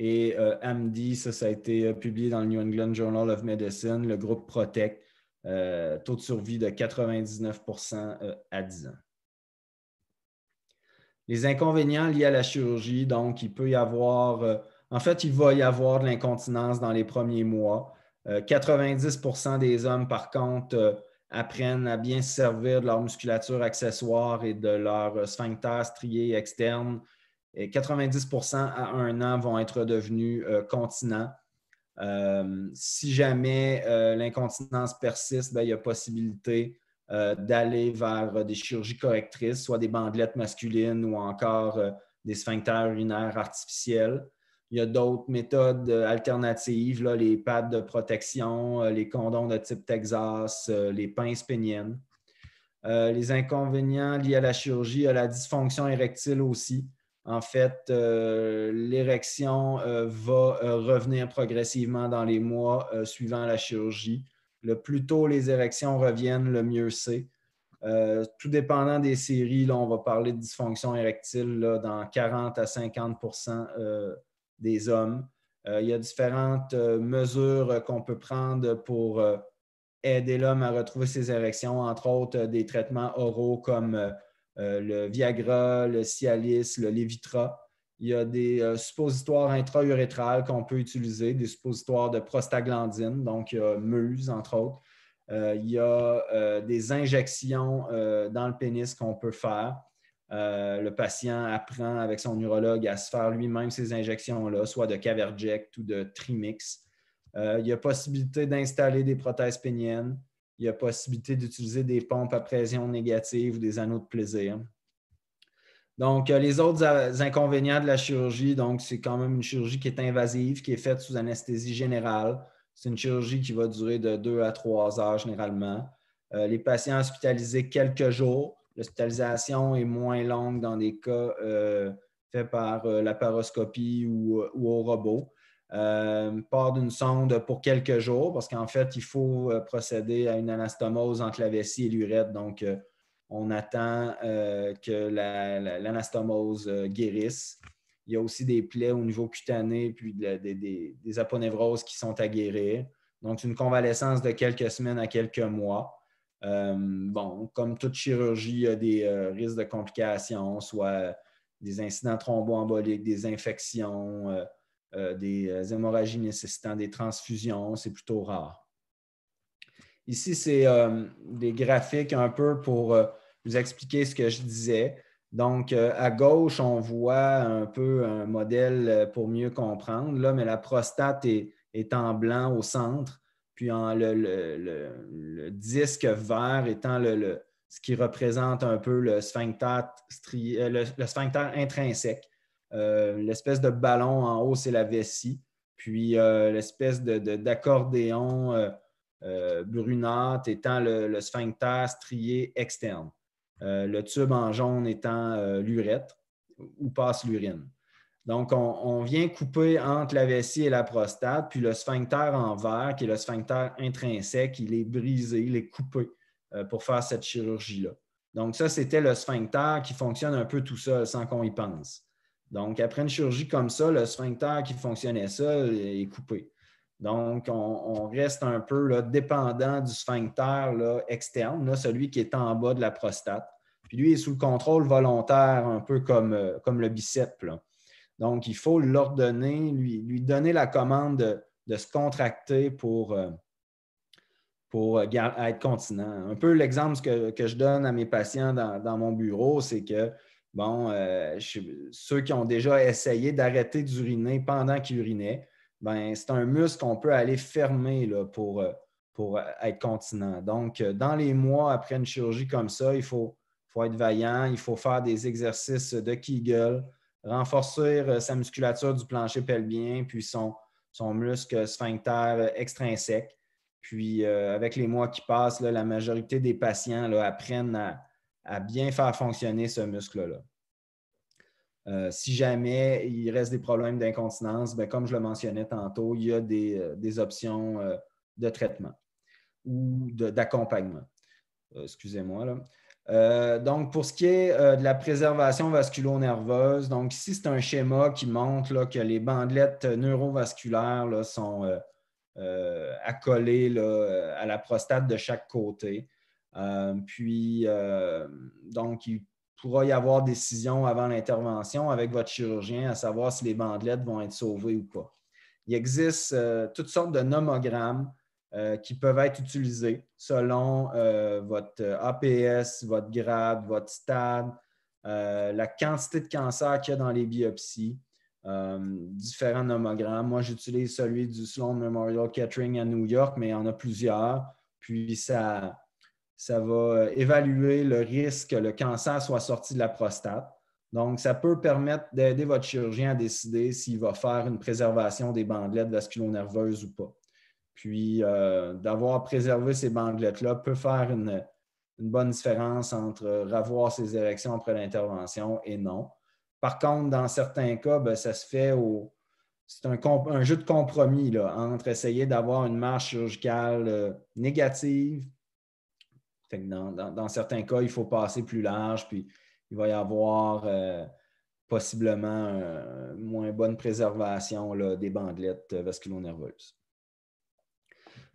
Et AMD, ça, ça a été publié dans le New England Journal of Medicine, le groupe Protect, euh, taux de survie de 99% euh, à 10 ans. Les inconvénients liés à la chirurgie, donc il peut y avoir, euh, en fait, il va y avoir de l'incontinence dans les premiers mois. 90% des hommes, par contre, apprennent à bien se servir de leur musculature accessoire et de leur sphincter strié externe. Et 90% à un an vont être devenus continents. Euh, si jamais euh, l'incontinence persiste, ben, il y a possibilité euh, d'aller vers des chirurgies correctrices, soit des bandelettes masculines ou encore des sphincters urinaires artificiels. Il y a d'autres méthodes alternatives, les pads de protection, les condoms de type Texas, les pinces péniennes. les inconvénients liés à la chirurgie, à la dysfonction érectile aussi en fait, euh, l'érection euh, va euh, revenir progressivement dans les mois suivant la chirurgie. Le plus tôt les érections reviennent, le mieux c'est. tout dépendant des séries, là, on va parler de dysfonction érectile dans 40 à 50 des hommes. il y a différentes mesures qu'on peut prendre pour aider l'homme à retrouver ses érections, entre autres des traitements oraux comme euh, le Viagra, le Cialis, le Levitra. Il y a des euh, suppositoires intra-urétrales qu'on peut utiliser, des suppositoires de prostaglandine, donc il y a Muse, entre autres. Euh, il y a des injections dans le pénis qu'on peut faire. Le patient apprend avec son neurologue à se faire lui-même ces injections-là, soit de Caverject ou de Trimix. il y a possibilité d'installer des prothèses péniennes il y a possibilité d'utiliser des pompes à pression négative ou des anneaux de plaisir. Donc, euh, les autres inconvénients de la chirurgie, donc c'est quand même une chirurgie qui est invasive, qui est faite sous anesthésie générale. C'est une chirurgie qui va durer de deux à trois heures généralement. Euh, les patients hospitalisés quelques jours. L'hospitalisation est moins longue dans des cas euh, faits par la paroscopie ou, au robot euh, part d'une sonde pour quelques jours parce qu'en fait, il faut euh, procéder à une anastomose entre la vessie et l'urètre. Donc, euh, on attend euh, que l'anastomose guérisse. Il y a aussi des plaies au niveau cutané puis des, aponevroses qui sont à guérir. Donc, une convalescence de quelques semaines à quelques mois. Bon, comme toute chirurgie, il y a des risques de complications, soit des incidents thromboemboliques, des infections, euh, des euh, hémorragies nécessitant des transfusions, c'est plutôt rare. Ici, c'est euh, des graphiques un peu pour vous expliquer ce que je disais. Donc, à gauche, on voit un peu un modèle pour mieux comprendre, là, mais la prostate est, en blanc au centre, puis le, disque vert étant ce qui représente un peu le sphincter, le sphincter intrinsèque. Euh, l'espèce de ballon en haut, c'est la vessie. Puis euh, l'espèce d'accordéon de, euh, brunâtre étant le, sphincter strié externe. le tube en jaune étant l'urètre où passe l'urine. Donc, on, vient couper entre la vessie et la prostate, puis le sphincter en vert, qui est le sphincter intrinsèque, il est brisé, il est coupé pour faire cette chirurgie-là. Donc, ça, c'était le sphincter qui fonctionne un peu tout seul sans qu'on y pense. Donc, après une chirurgie comme ça, le sphincter qui fonctionnait seul est coupé. Donc, on, reste un peu dépendant du sphincter externe, celui qui est en bas de la prostate. Puis lui est sous le contrôle volontaire, un peu comme, euh, comme le biceps. Donc, il faut l'ordonner, lui, donner la commande de, se contracter pour, euh, pour être continent. Un peu l'exemple que, je donne à mes patients dans, mon bureau, c'est que, euh, ceux qui ont déjà essayé d'arrêter d'uriner pendant qu'ils urinaient, ben, c'est un muscle qu'on peut aller fermer là, pour, euh, pour être continent. Donc, euh, dans les mois après une chirurgie comme ça, il faut, faut être vaillant, il faut faire des exercices de Kegel, renforcer sa musculature du plancher pelvien, puis son, son muscle sphincter extrinsèque. Puis, euh, avec les mois qui passent, la majorité des patients apprennent à, bien faire fonctionner ce muscle-là. Euh, si jamais il reste des problèmes d'incontinence, ben, comme je le mentionnais tantôt, il y a des, euh, options de traitement ou d'accompagnement. Excusez-moi. Donc, pour ce qui est de la préservation vasculo-nerveuse, donc ici, c'est un schéma qui montre que les bandelettes neurovasculaires sont euh, accolé à la prostate de chaque côté. Euh, puis, euh, donc, il pourra y avoir décision avant l'intervention avec votre chirurgien à savoir si les bandelettes vont être sauvées ou pas. Il existe toutes sortes de nomogrammes qui peuvent être utilisés selon votre APS, votre grade, votre stade, la quantité de cancer qu'il y a dans les biopsies. Euh, différents nomogrammes. Moi, j'utilise celui du Sloan Memorial Kettering à New York, mais il y en a plusieurs. Puis ça, ça va évaluer le risque que le cancer soit sorti de la prostate. Donc, ça peut permettre d'aider votre chirurgien à décider s'il va faire une préservation des bandelettes vasculo-nerveuses ou pas. Puis, euh, d'avoir préservé ces bandelettes-là peut faire une, bonne différence entre revoir ses érections après l'intervention et non. Par contre, dans certains cas, ben, ça se fait au. C'est un, jeu de compromis entre essayer d'avoir une marche chirurgicale euh, négative. dans, certains cas, il faut passer plus large, puis il va y avoir euh, possiblement moins bonne préservation des bandelettes vasculo-nerveuses.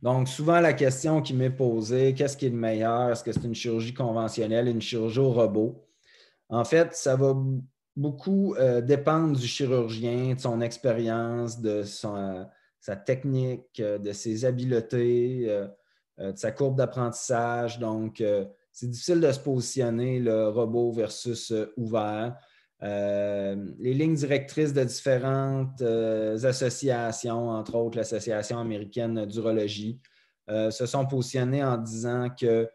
Donc, souvent, la question qui m'est posée, qu'est-ce qui est le meilleur? Est-ce que c'est une chirurgie conventionnelle, une chirurgie au robot? En fait, ça va beaucoup euh, dépendent du chirurgien, de son expérience, de sa technique, euh, de ses habiletés, euh, de sa courbe d'apprentissage. Donc, c'est difficile de se positionner le robot versus ouvert. Les lignes directrices de différentes associations, entre autres l'Association américaine d'urologie, se sont positionnées en disant que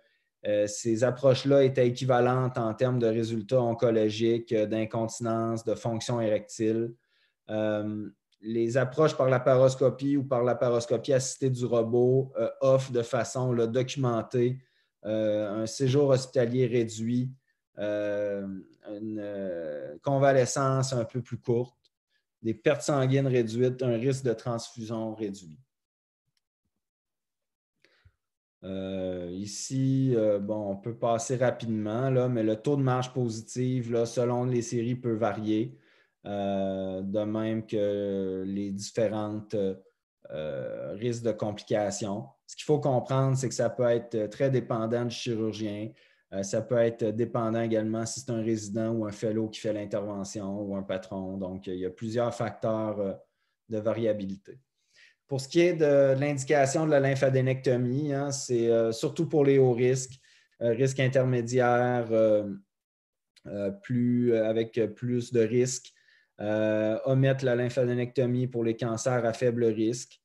euh, ces approches-là étaient équivalentes en termes de résultats oncologiques, euh, d'incontinence, de fonction érectile. Euh, les approches par la paroscopie ou par la paroscopie assistée du robot offrent de façon documentée un séjour hospitalier réduit, une convalescence un peu plus courte, des pertes sanguines réduites, un risque de transfusion réduit. Euh, ici, euh, on peut passer rapidement, là, mais le taux de marge positive, selon les séries, peut varier, euh, de même que les différentes risques de complications. Ce qu'il faut comprendre, c'est que ça peut être très dépendant du chirurgien. Ça peut être dépendant également si c'est un résident ou un fellow qui fait l'intervention ou un patron. Donc, il y a plusieurs facteurs de variabilité. Pour ce qui est de l'indication de la lymphadenectomie, hein, c'est euh, surtout pour les hauts risques, euh, risques intermédiaires euh, avec plus de risques. omettre la lymphadenectomie pour les cancers à faible risque.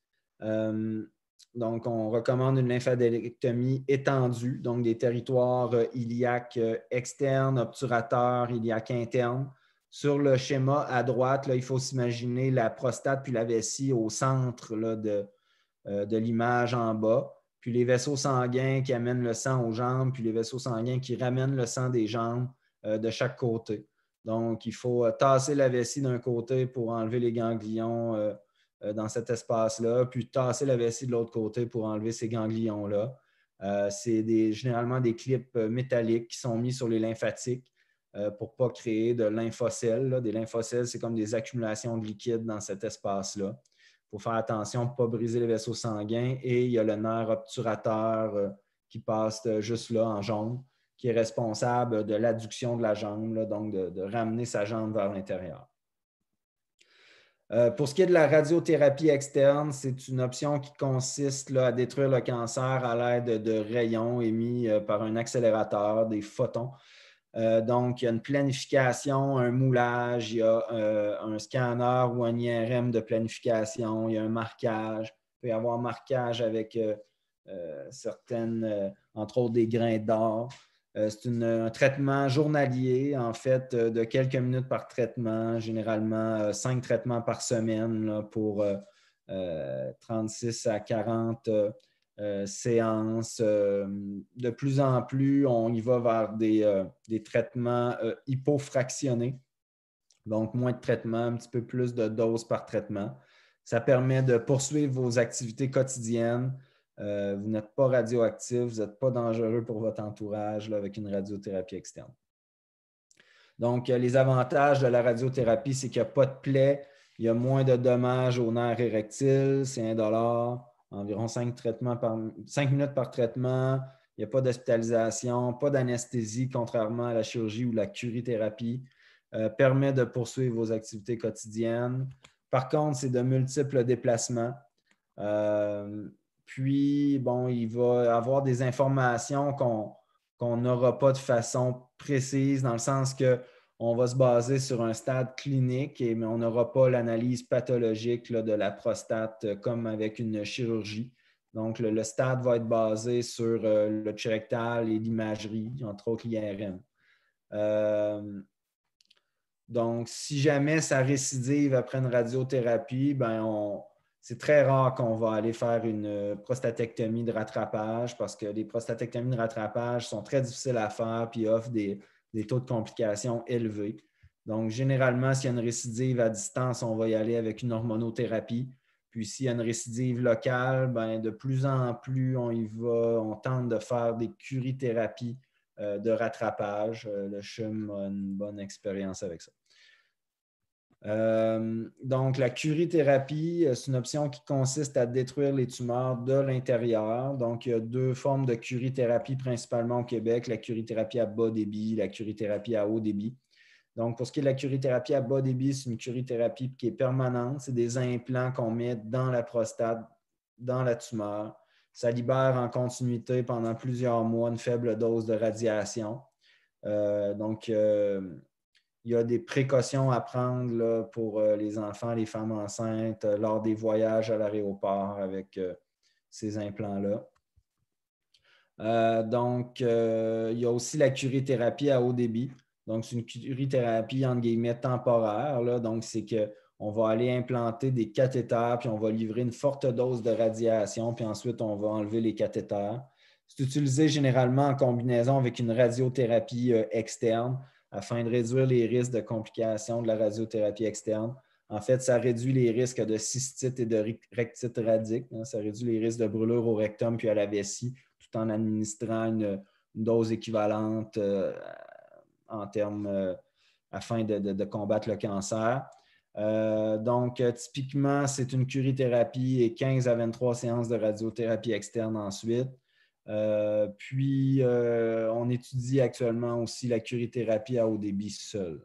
Donc, on recommande une lymphadenectomie étendue, donc des territoires iliaques externes, obturateurs, iliaques internes. Sur le schéma à droite, là, il faut s'imaginer la prostate puis la vessie au centre de, euh, de l'image en bas. puis les vaisseaux sanguins qui amènent le sang aux jambes, puis les vaisseaux sanguins qui ramènent le sang des jambes de chaque côté. Donc, il faut tasser la vessie d'un côté pour enlever les ganglions dans cet espace-là, puis tasser la vessie de l'autre côté pour enlever ces ganglions-là. c'est généralement des clips métalliques qui sont mis sur les lymphatiques euh, pour ne pas créer de lymphocèles. Des lymphocèles, c'est comme des accumulations de liquide dans cet espace-là. Il faut faire attention pour ne pas briser les vaisseaux sanguins. Et il y a le nerf obturateur euh, qui passe euh, juste là en jaune, qui est responsable de l'adduction de la jambe, donc de, ramener sa jambe vers l'intérieur. Pour ce qui est de la radiothérapie externe, c'est une option qui consiste à détruire le cancer à l'aide de rayons émis par un accélérateur, des photons. Euh, donc, il y a une planification, un moulage, il y a euh, un scanner ou un IRM de planification, il y a un marquage. Il peut y avoir marquage avec euh, certaines, entre autres des grains d'or. C'est un traitement journalier, en fait, de quelques minutes par traitement, généralement cinq traitements par semaine pour 36 à 40 euh, séances. Euh, de plus en plus, on y va vers des, euh, traitements hypofractionnés. Donc, moins de traitements, un petit peu plus de doses par traitement. Ça permet de poursuivre vos activités quotidiennes. Vous n'êtes pas radioactif, vous n'êtes pas dangereux pour votre entourage avec une radiothérapie externe. Donc, les avantages de la radiothérapie, c'est qu'il n'y a pas de plaie, il y a moins de dommages aux nerfs érectiles, c'est indolore environ 5, traitements par, minutes par traitement. Il n'y a pas d'hospitalisation, pas d'anesthésie, contrairement à la chirurgie ou la curithérapie. Euh, permet de poursuivre vos activités quotidiennes. Par contre, c'est de multiples déplacements. Euh, puis, bon, il va avoir des informations qu'on n'aura pas de façon précise, dans le sens que on va se baser sur un stade clinique, et, mais on n'aura pas l'analyse pathologique de la prostate euh, comme avec une chirurgie. Donc, le, stade va être basé sur euh, le rectal et l'imagerie, entre autres l'IRM. Euh, donc, si jamais ça récidive après une radiothérapie, ben c'est très rare qu'on va aller faire une prostatectomie de rattrapage parce que les prostatectomies de rattrapage sont très difficiles à faire et offrent des, taux de complications élevés. Donc, généralement, s'il y a une récidive à distance, on va y aller avec une hormonothérapie. Puis, s'il y a une récidive locale, ben, de plus en plus, on y va, on tente de faire des curithérapies euh, de rattrapage. Euh, le CHUM a une bonne expérience avec ça. Euh, donc, la curithérapie, c'est une option qui consiste à détruire les tumeurs de l'intérieur. Donc, il y a deux formes de curithérapie principalement au Québec, la curithérapie à bas débit, la curithérapie à haut débit. Donc, pour ce qui est de la curithérapie à bas débit, c'est une curithérapie qui est permanente. C'est des implants qu'on met dans la prostate, dans la tumeur. Ça libère en continuité pendant plusieurs mois une faible dose de radiation. Euh, donc, euh, il y a des précautions à prendre pour euh, les enfants, les femmes enceintes euh, lors des voyages à l'aéroport avec euh, ces implants-là. donc, il y a aussi la curithérapie à haut débit. Donc, c'est une curithérapie entre guillemets temporaire. Là. Donc, c'est qu'on va aller implanter des cathéters, puis on va livrer une forte dose de radiation, puis ensuite, on va enlever les cathéters. C'est utilisé généralement en combinaison avec une radiothérapie externe afin de réduire les risques de complications de la radiothérapie externe. En fait, ça réduit les risques de cystite et de rectite radique. Hein. Ça réduit les risques de brûlure au rectum puis à la vessie, tout en administrant une, dose équivalente euh, en termes euh, afin de, combattre le cancer. Euh, donc, typiquement, c'est une curithérapie et 15 à 23 séances de radiothérapie externe ensuite. Euh, puis, euh, on étudie actuellement aussi la curithérapie à haut débit seul.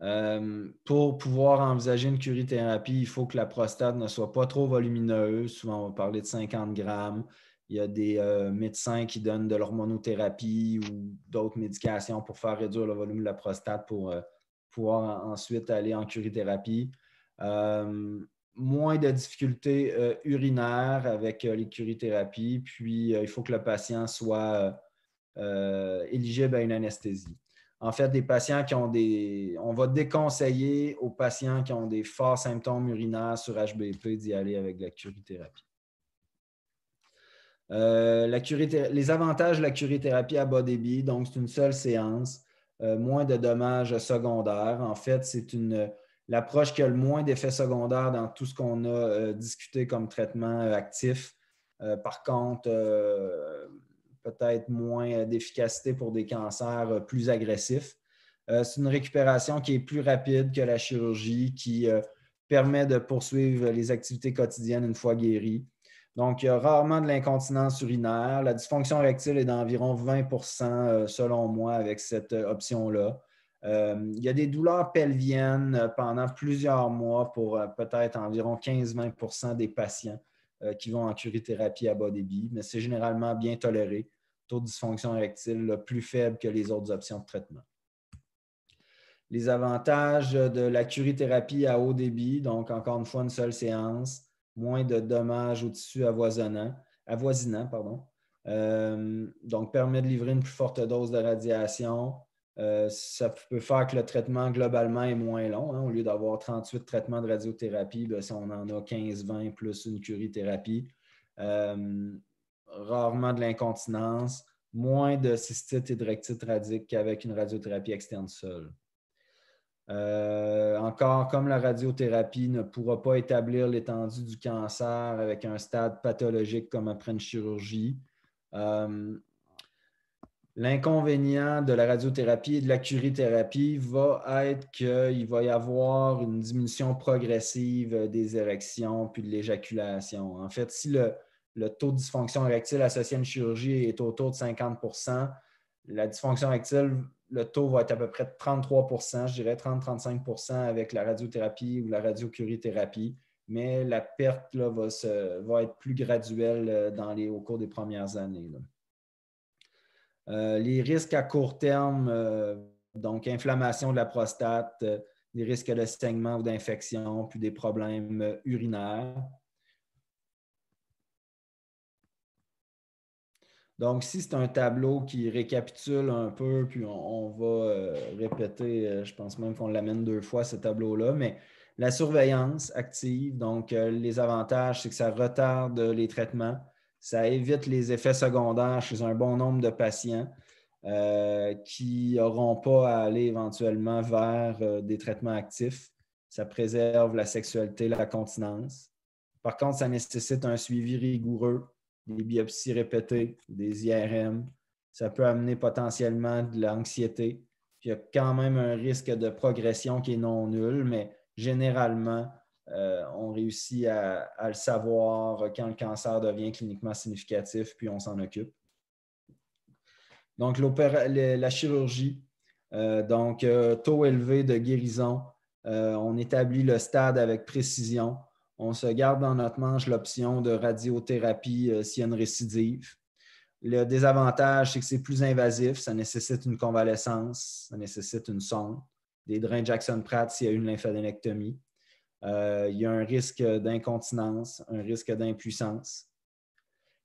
Euh, pour pouvoir envisager une curithérapie, il faut que la prostate ne soit pas trop volumineuse. Souvent, on va parler de 50 grammes. Il y a des médecins qui donnent de l'hormonothérapie ou d'autres médications pour faire réduire le volume de la prostate pour pouvoir ensuite aller en curithérapie moins de difficultés euh, urinaires avec euh, puis euh, il faut que le patient soit éligible à une anesthésie. En fait, des patients qui ont des. On va déconseiller aux patients qui ont des forts symptômes urinaires sur HBP d'y aller avec la curithérapie. les avantages de la curithérapie à bas débit, donc c'est une seule séance, moins de dommages secondaires. En fait, c'est une l'approche qui a le moins d'effets secondaires dans tout ce qu'on a discuté comme traitement actif. par contre, peut-être moins d'efficacité pour des cancers plus agressifs. Euh, c'est une récupération qui est plus rapide que la chirurgie, qui euh, permet de poursuivre les activités quotidiennes une fois guéri. Donc, il y a rarement de l'incontinence urinaire. La dysfonction rectile est d'environ 20% euh, selon moi avec cette option-là. Il y a des douleurs pelviennes pendant plusieurs mois pour peut-être environ 15-20% des patients qui vont en curithérapie à bas débit, mais c'est généralement bien toléré. Taux de dysfonction rectile plus faible que les autres options de traitement les avantages de la curithérapie à haut débit, donc encore une fois une seule séance, moins de dommages au tissu avoisinant, avoisinant pardon. Euh, donc permet de livrer une plus forte dose de radiation. Euh, ça peut faire que le traitement globalement est moins long. Hein. au lieu d'avoir 38 traitements de radiothérapie, ben, si on en a 15-20 plus une curithérapie. Euh, rarement de l'incontinence, moins de cystite et de rectite radique qu'avec une radiothérapie externe seule. Euh, encore, comme la radiothérapie ne pourra pas établir l'étendue du cancer avec un stade pathologique comme après une chirurgie, euh, l'inconvénient de la radiothérapie et de la curithérapie va être qu'il va y avoir une diminution progressive des érections puis de l'éjaculation. En fait, si le, taux de dysfonction érectile associé à une chirurgie est autour de 50% la dysfonction érectile le taux va être à peu près de 33% je dirais 30-35% avec la radiothérapie ou la radiocurithérapie, mais la perte là, va, être plus graduelle euh, au cours des premières années. Les risques à court terme, euh, donc inflammation de la prostate, des risques de saignement ou d'infection, puis des problèmes urinaires. Donc, si c'est un tableau qui récapitule un peu, puis on, va euh, répéter, euh, je pense même qu'on l'amène deux fois, ce tableau-là, mais la surveillance active, donc euh, les avantages, c'est que ça retarde les traitements, ça évite les effets secondaires chez un bon nombre de patients qui n'auront pas à aller éventuellement vers des traitements actifs. Ça préserve la sexualité, la continence. Par contre, ça nécessite un suivi rigoureux des biopsies répétées, des IRM. Ça peut amener potentiellement de l'anxiété. il y a quand même un risque de progression qui est non nul, mais généralement, euh, on réussit à, le savoir quand le cancer devient cliniquement significatif, puis on s'en occupe. Donc, la chirurgie, euh, donc euh, taux élevé de guérison, on établit le stade avec précision on se garde dans notre manche l'option de radiothérapie s'il y a une récidive. Le désavantage, c'est que c'est plus invasif, ça nécessite une convalescence, ça nécessite une sonde, des drains Jackson-Pratt s'il y a une lymphadénectomie. Euh, il y a un risque d'incontinence, un risque d'impuissance.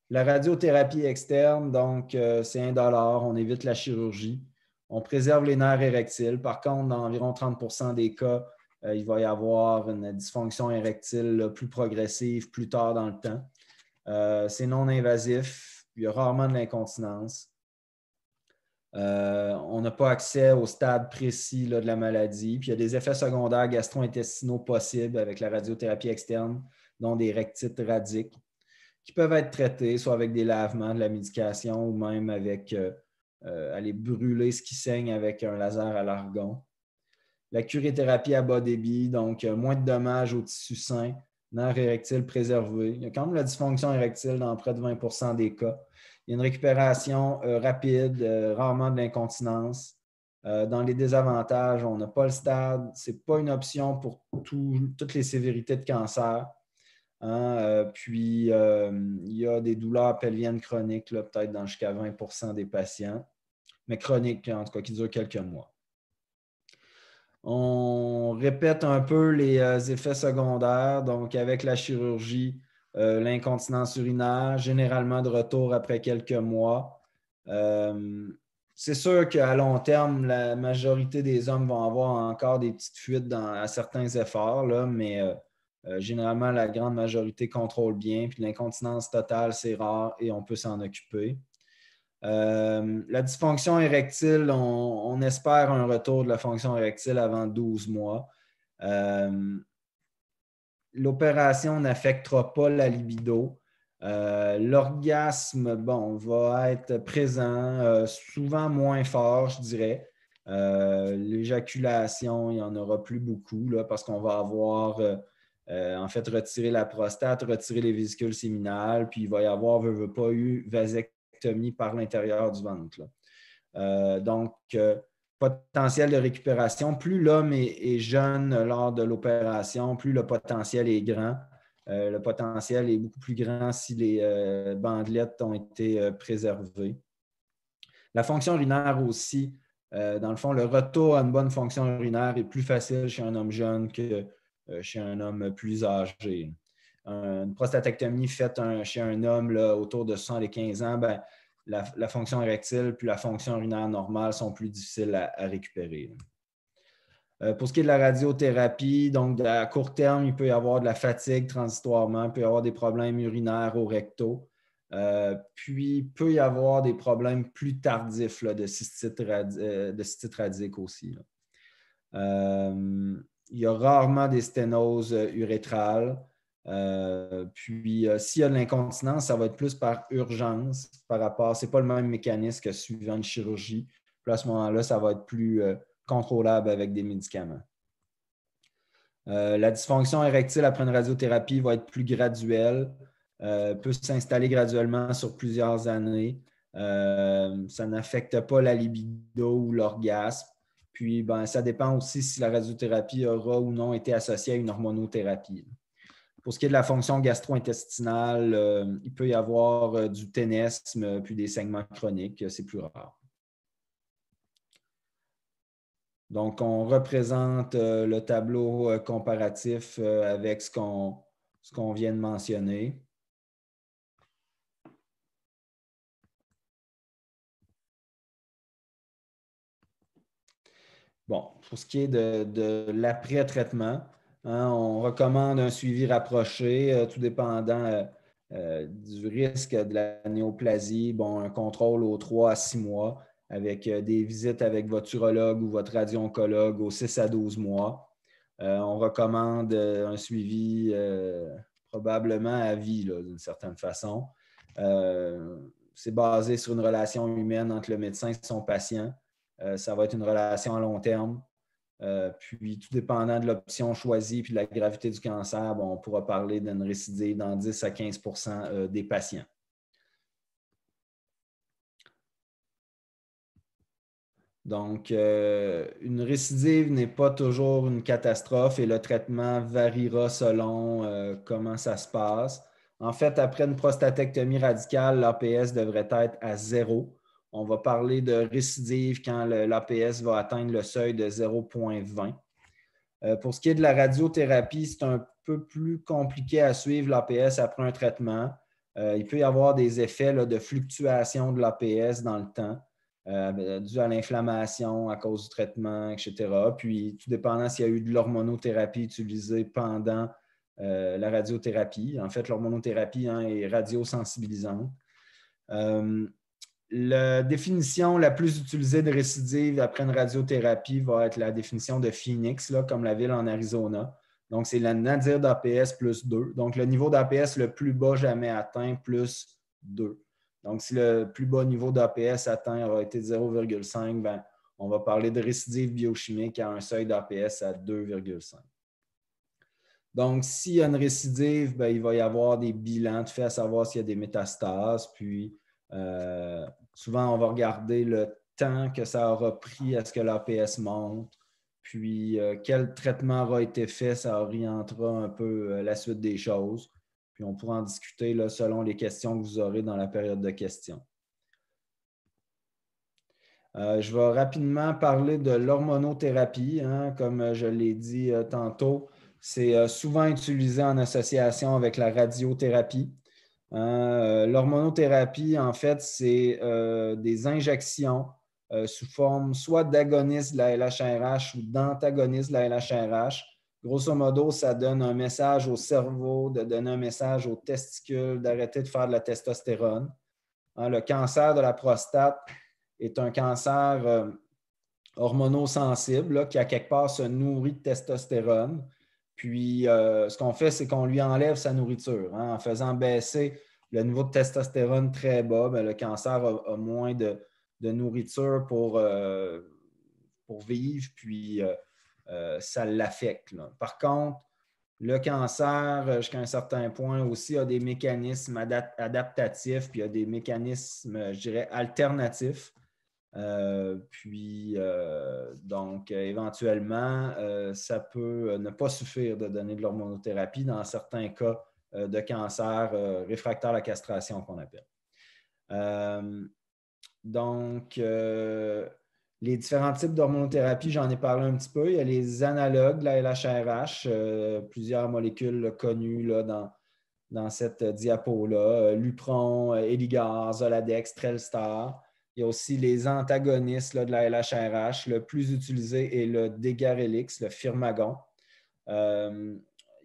La radiothérapie externe, donc, euh, c'est indolore, on évite la chirurgie. On préserve les nerfs érectiles. Par contre, dans environ 30% des cas, euh, il va y avoir une dysfonction érectile plus progressive plus tard dans le temps. C'est non invasif, il y a rarement de l'incontinence. Euh, on n'a pas accès au stade précis de la maladie. Puis il y a des effets secondaires gastro-intestinaux possibles avec la radiothérapie externe, dont des rectites radiques, qui peuvent être traités soit avec des lavements, de la médication ou même avec aller brûler ce qui saigne avec un laser à l'argon la curithérapie à bas débit, donc euh, moins de dommages au tissu sain, nerfs érectiles préservés. Il y a quand même la dysfonction érectile dans près de 20% des cas. Il y a une récupération euh, rapide, euh, rarement de l'incontinence. dans les désavantages, on n'a pas le stade. Ce n'est pas une option pour toutes les sévérités de cancer. Hein. puis, il y a des douleurs pelviennes chroniques, peut-être dans jusqu'à 20% des patients, mais chroniques, en tout cas, qui durent quelques mois. On répète un peu les euh, effets secondaires, donc avec la chirurgie, euh, l'incontinence urinaire, généralement de retour après quelques mois. Euh, c'est sûr qu'à long terme, la majorité des hommes vont avoir encore des petites fuites dans, à certains efforts, là, mais généralement, la grande majorité contrôle bien, puis l'incontinence totale, c'est rare et on peut s'en occuper. la dysfonction érectile, on, espère un retour de la fonction érectile avant 12 mois. L'opération n'affectera pas la libido. Euh, l'orgasme, bon, va être présent, euh, souvent moins fort, je dirais. Euh, l'éjaculation, il n'y en aura plus beaucoup là, parce qu'on va avoir en fait retiré la prostate, retiré les vésicules séminales, puis il va y avoir, veut, pas, eu vasectomie par l'intérieur du ventre. donc, potentiel de récupération. Plus l'homme est, jeune lors de l'opération, plus le potentiel est grand. Euh, le potentiel est beaucoup plus grand si les euh, bandelettes ont été euh, préservées. La fonction urinaire aussi, dans le fond, le retour à une bonne fonction urinaire est plus facile chez un homme jeune que chez un homme plus âgé. une prostatectomie faite chez un homme là, autour de 75 ans, ben, la, fonction érectile puis la fonction urinaire normale sont plus difficiles à, récupérer. Euh, pour ce qui est de la radiothérapie, donc à court terme, il peut y avoir de la fatigue transitoirement, il peut y avoir des problèmes urinaires au recto, euh, puis il peut y avoir des problèmes plus tardifs de, cystite euh, de radique aussi. il y a rarement des sténoses urétrales. Euh, puis, euh, s'il y a de l'incontinence, ça va être plus par urgence par rapport, ce n'est pas le même mécanisme que suivant une chirurgie. Puis à ce moment-là, ça va être plus euh, contrôlable avec des médicaments. la dysfonction érectile après une radiothérapie va être plus graduelle, peut s'installer graduellement sur plusieurs années. ça n'affecte pas la libido ou l'orgasme. Puis, ben, ça dépend aussi si la radiothérapie aura ou non été associée à une hormonothérapie. Pour ce qui est de la fonction gastro-intestinale, euh, il peut y avoir euh, du ténesme puis des saignements chroniques. C'est plus rare. Donc, on représente euh, le tableau comparatif avec ce qu'on vient de mentionner. Bon, pour ce qui est de l'après-traitement, Hein, on recommande un suivi rapproché, euh, tout dépendant euh, euh, du risque de la néoplasie. Bon, un contrôle aux 3 à 6 mois avec des visites avec votre urologue ou votre radio-oncologue aux 6 à 12 mois. on recommande un suivi probablement à vie, d'une certaine façon. c'est basé sur une relation humaine entre le médecin et son patient. ça va être une relation à long terme. Euh, puis, tout dépendant de l'option choisie et de la gravité du cancer, on pourra parler d'une récidive dans 10 à 15% euh, des patients. Donc, euh, une récidive n'est pas toujours une catastrophe et le traitement variera selon comment ça se passe. En fait, après une prostatectomie radicale, l'APS devrait être à zéro on va parler de récidive quand l'APS va atteindre le seuil de 0,20. Euh, pour ce qui est de la radiothérapie, c'est un peu plus compliqué à suivre l'APS après un traitement. Euh, il peut y avoir des effets de fluctuation de l'APS dans le temps, euh, dû à l'inflammation à cause du traitement, etc. Puis, tout dépendant s'il y a eu de l'hormonothérapie utilisée pendant la radiothérapie. En fait, l'hormonothérapie hein, est radiosensibilisante. La définition la plus utilisée de récidive après une radiothérapie va être la définition de Phoenix, là, comme la ville en Arizona. Donc, c'est la nadir d'APS plus 2. Donc, le niveau d'APS le plus bas jamais atteint plus 2. Donc, si le plus bas niveau d'APS atteint aura été 0,5, ben, on va parler de récidive biochimique à un seuil d'APS à 2,5. Donc, s'il y a une récidive, ben, il va y avoir des bilans de fait à savoir s'il y a des métastases, puis euh, souvent, on va regarder le temps que ça aura pris à ce que l'APS monte, puis euh, quel traitement aura été fait, ça orientera un peu euh, la suite des choses. Puis on pourra en discuter selon les questions que vous aurez dans la période de questions. je vais rapidement parler de l'hormonothérapie. Hein. comme je l'ai dit tantôt, c'est souvent utilisé en association avec la radiothérapie. Euh, l'hormonothérapie, en fait, c'est euh, des injections euh, sous forme soit d'agoniste de la LHRH ou d'antagoniste de la LHRH grosso modo, ça donne un message au cerveau, de donner un message aux testicules, d'arrêter de faire de la testostérone. Hein, le cancer de la prostate est un cancer hormonosensible qui, à quelque part, se nourrit de testostérone. Puis, euh, ce qu'on fait, c'est qu'on lui enlève sa nourriture. Hein, en faisant baisser le niveau de testostérone très bas, le cancer a, moins de, nourriture pour, euh, pour vivre, puis ça l'affecte. Par contre, le cancer, euh, jusqu'à un certain point aussi, a des mécanismes adaptatifs, puis a des mécanismes, je dirais, alternatifs. Euh, puis, euh, donc, éventuellement, ça peut ne pas suffire de donner de l'hormonothérapie dans certains cas de cancer réfractaire à la castration qu'on appelle. donc, les différents types d'hormonothérapie, j'en ai parlé un petit peu. Il y a les analogues de la LHRH, euh, plusieurs molécules connues là, dans, dans cette diapo-là. Euh, Lupron, Eligar, Zoladex, Trelstar. Il y a aussi les antagonistes de la LHRH. Le plus utilisé est le Degarelix, le Firmagon. Euh,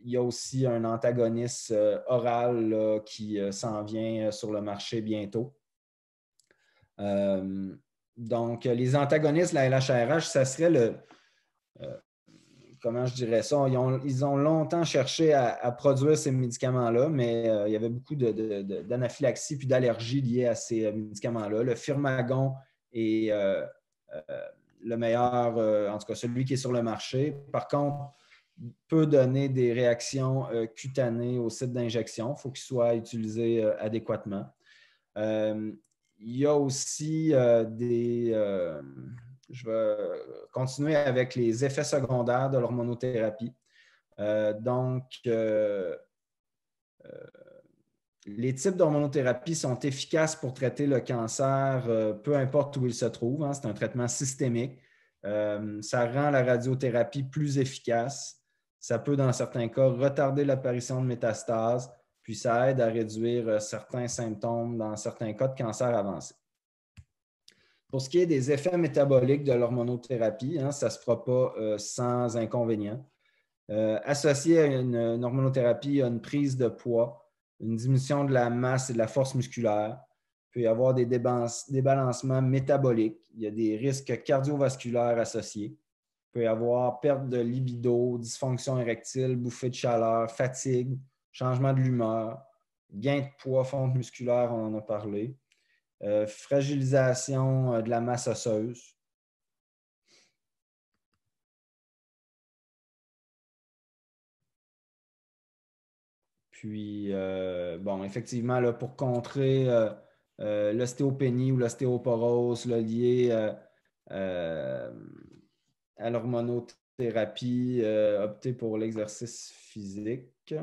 il y a aussi un antagoniste oral qui s'en vient sur le marché bientôt. Donc, euh, les antagonistes de la LHRH, ça serait le. Euh, comment je dirais ça? Ils ont, longtemps cherché à, produire ces médicaments-là, mais euh, il y avait beaucoup d'anaphylaxie puis d'allergies liées à ces médicaments-là. Le Firmagon est le meilleur, en tout cas celui qui est sur le marché. Par contre, peut donner des réactions cutanées au site d'injection. Il faut qu'il soit utilisé adéquatement. Il y a aussi euh, des. Euh, je vais continuer avec les effets secondaires de l'hormonothérapie. Euh, donc, les types d'hormonothérapie sont efficaces pour traiter le cancer, peu importe où il se trouve. Hein. c'est un traitement systémique. ça rend la radiothérapie plus efficace. Ça peut, dans certains cas, retarder l'apparition de métastases puis ça aide à réduire euh, certains symptômes dans certains cas de cancer avancé. Pour ce qui est des effets métaboliques de l'hormonothérapie, hein, ça ne se fera pas euh, sans inconvénient. Euh, associé à une, hormonothérapie, il y a une prise de poids, une diminution de la masse et de la force musculaire. Il peut y avoir des débalancements métaboliques. Il y a des risques cardiovasculaires associés. Il peut y avoir perte de libido, dysfonction érectile, bouffée de chaleur, fatigue, changement de l'humeur, gain de poids, fonte musculaire, on en a parlé, euh, fragilisation euh, de la masse osseuse. Puis, euh, bon, effectivement, pour contrer l'ostéopénie ou l'ostéoporose liée à l'hormonothérapie, opter pour l'exercice physique.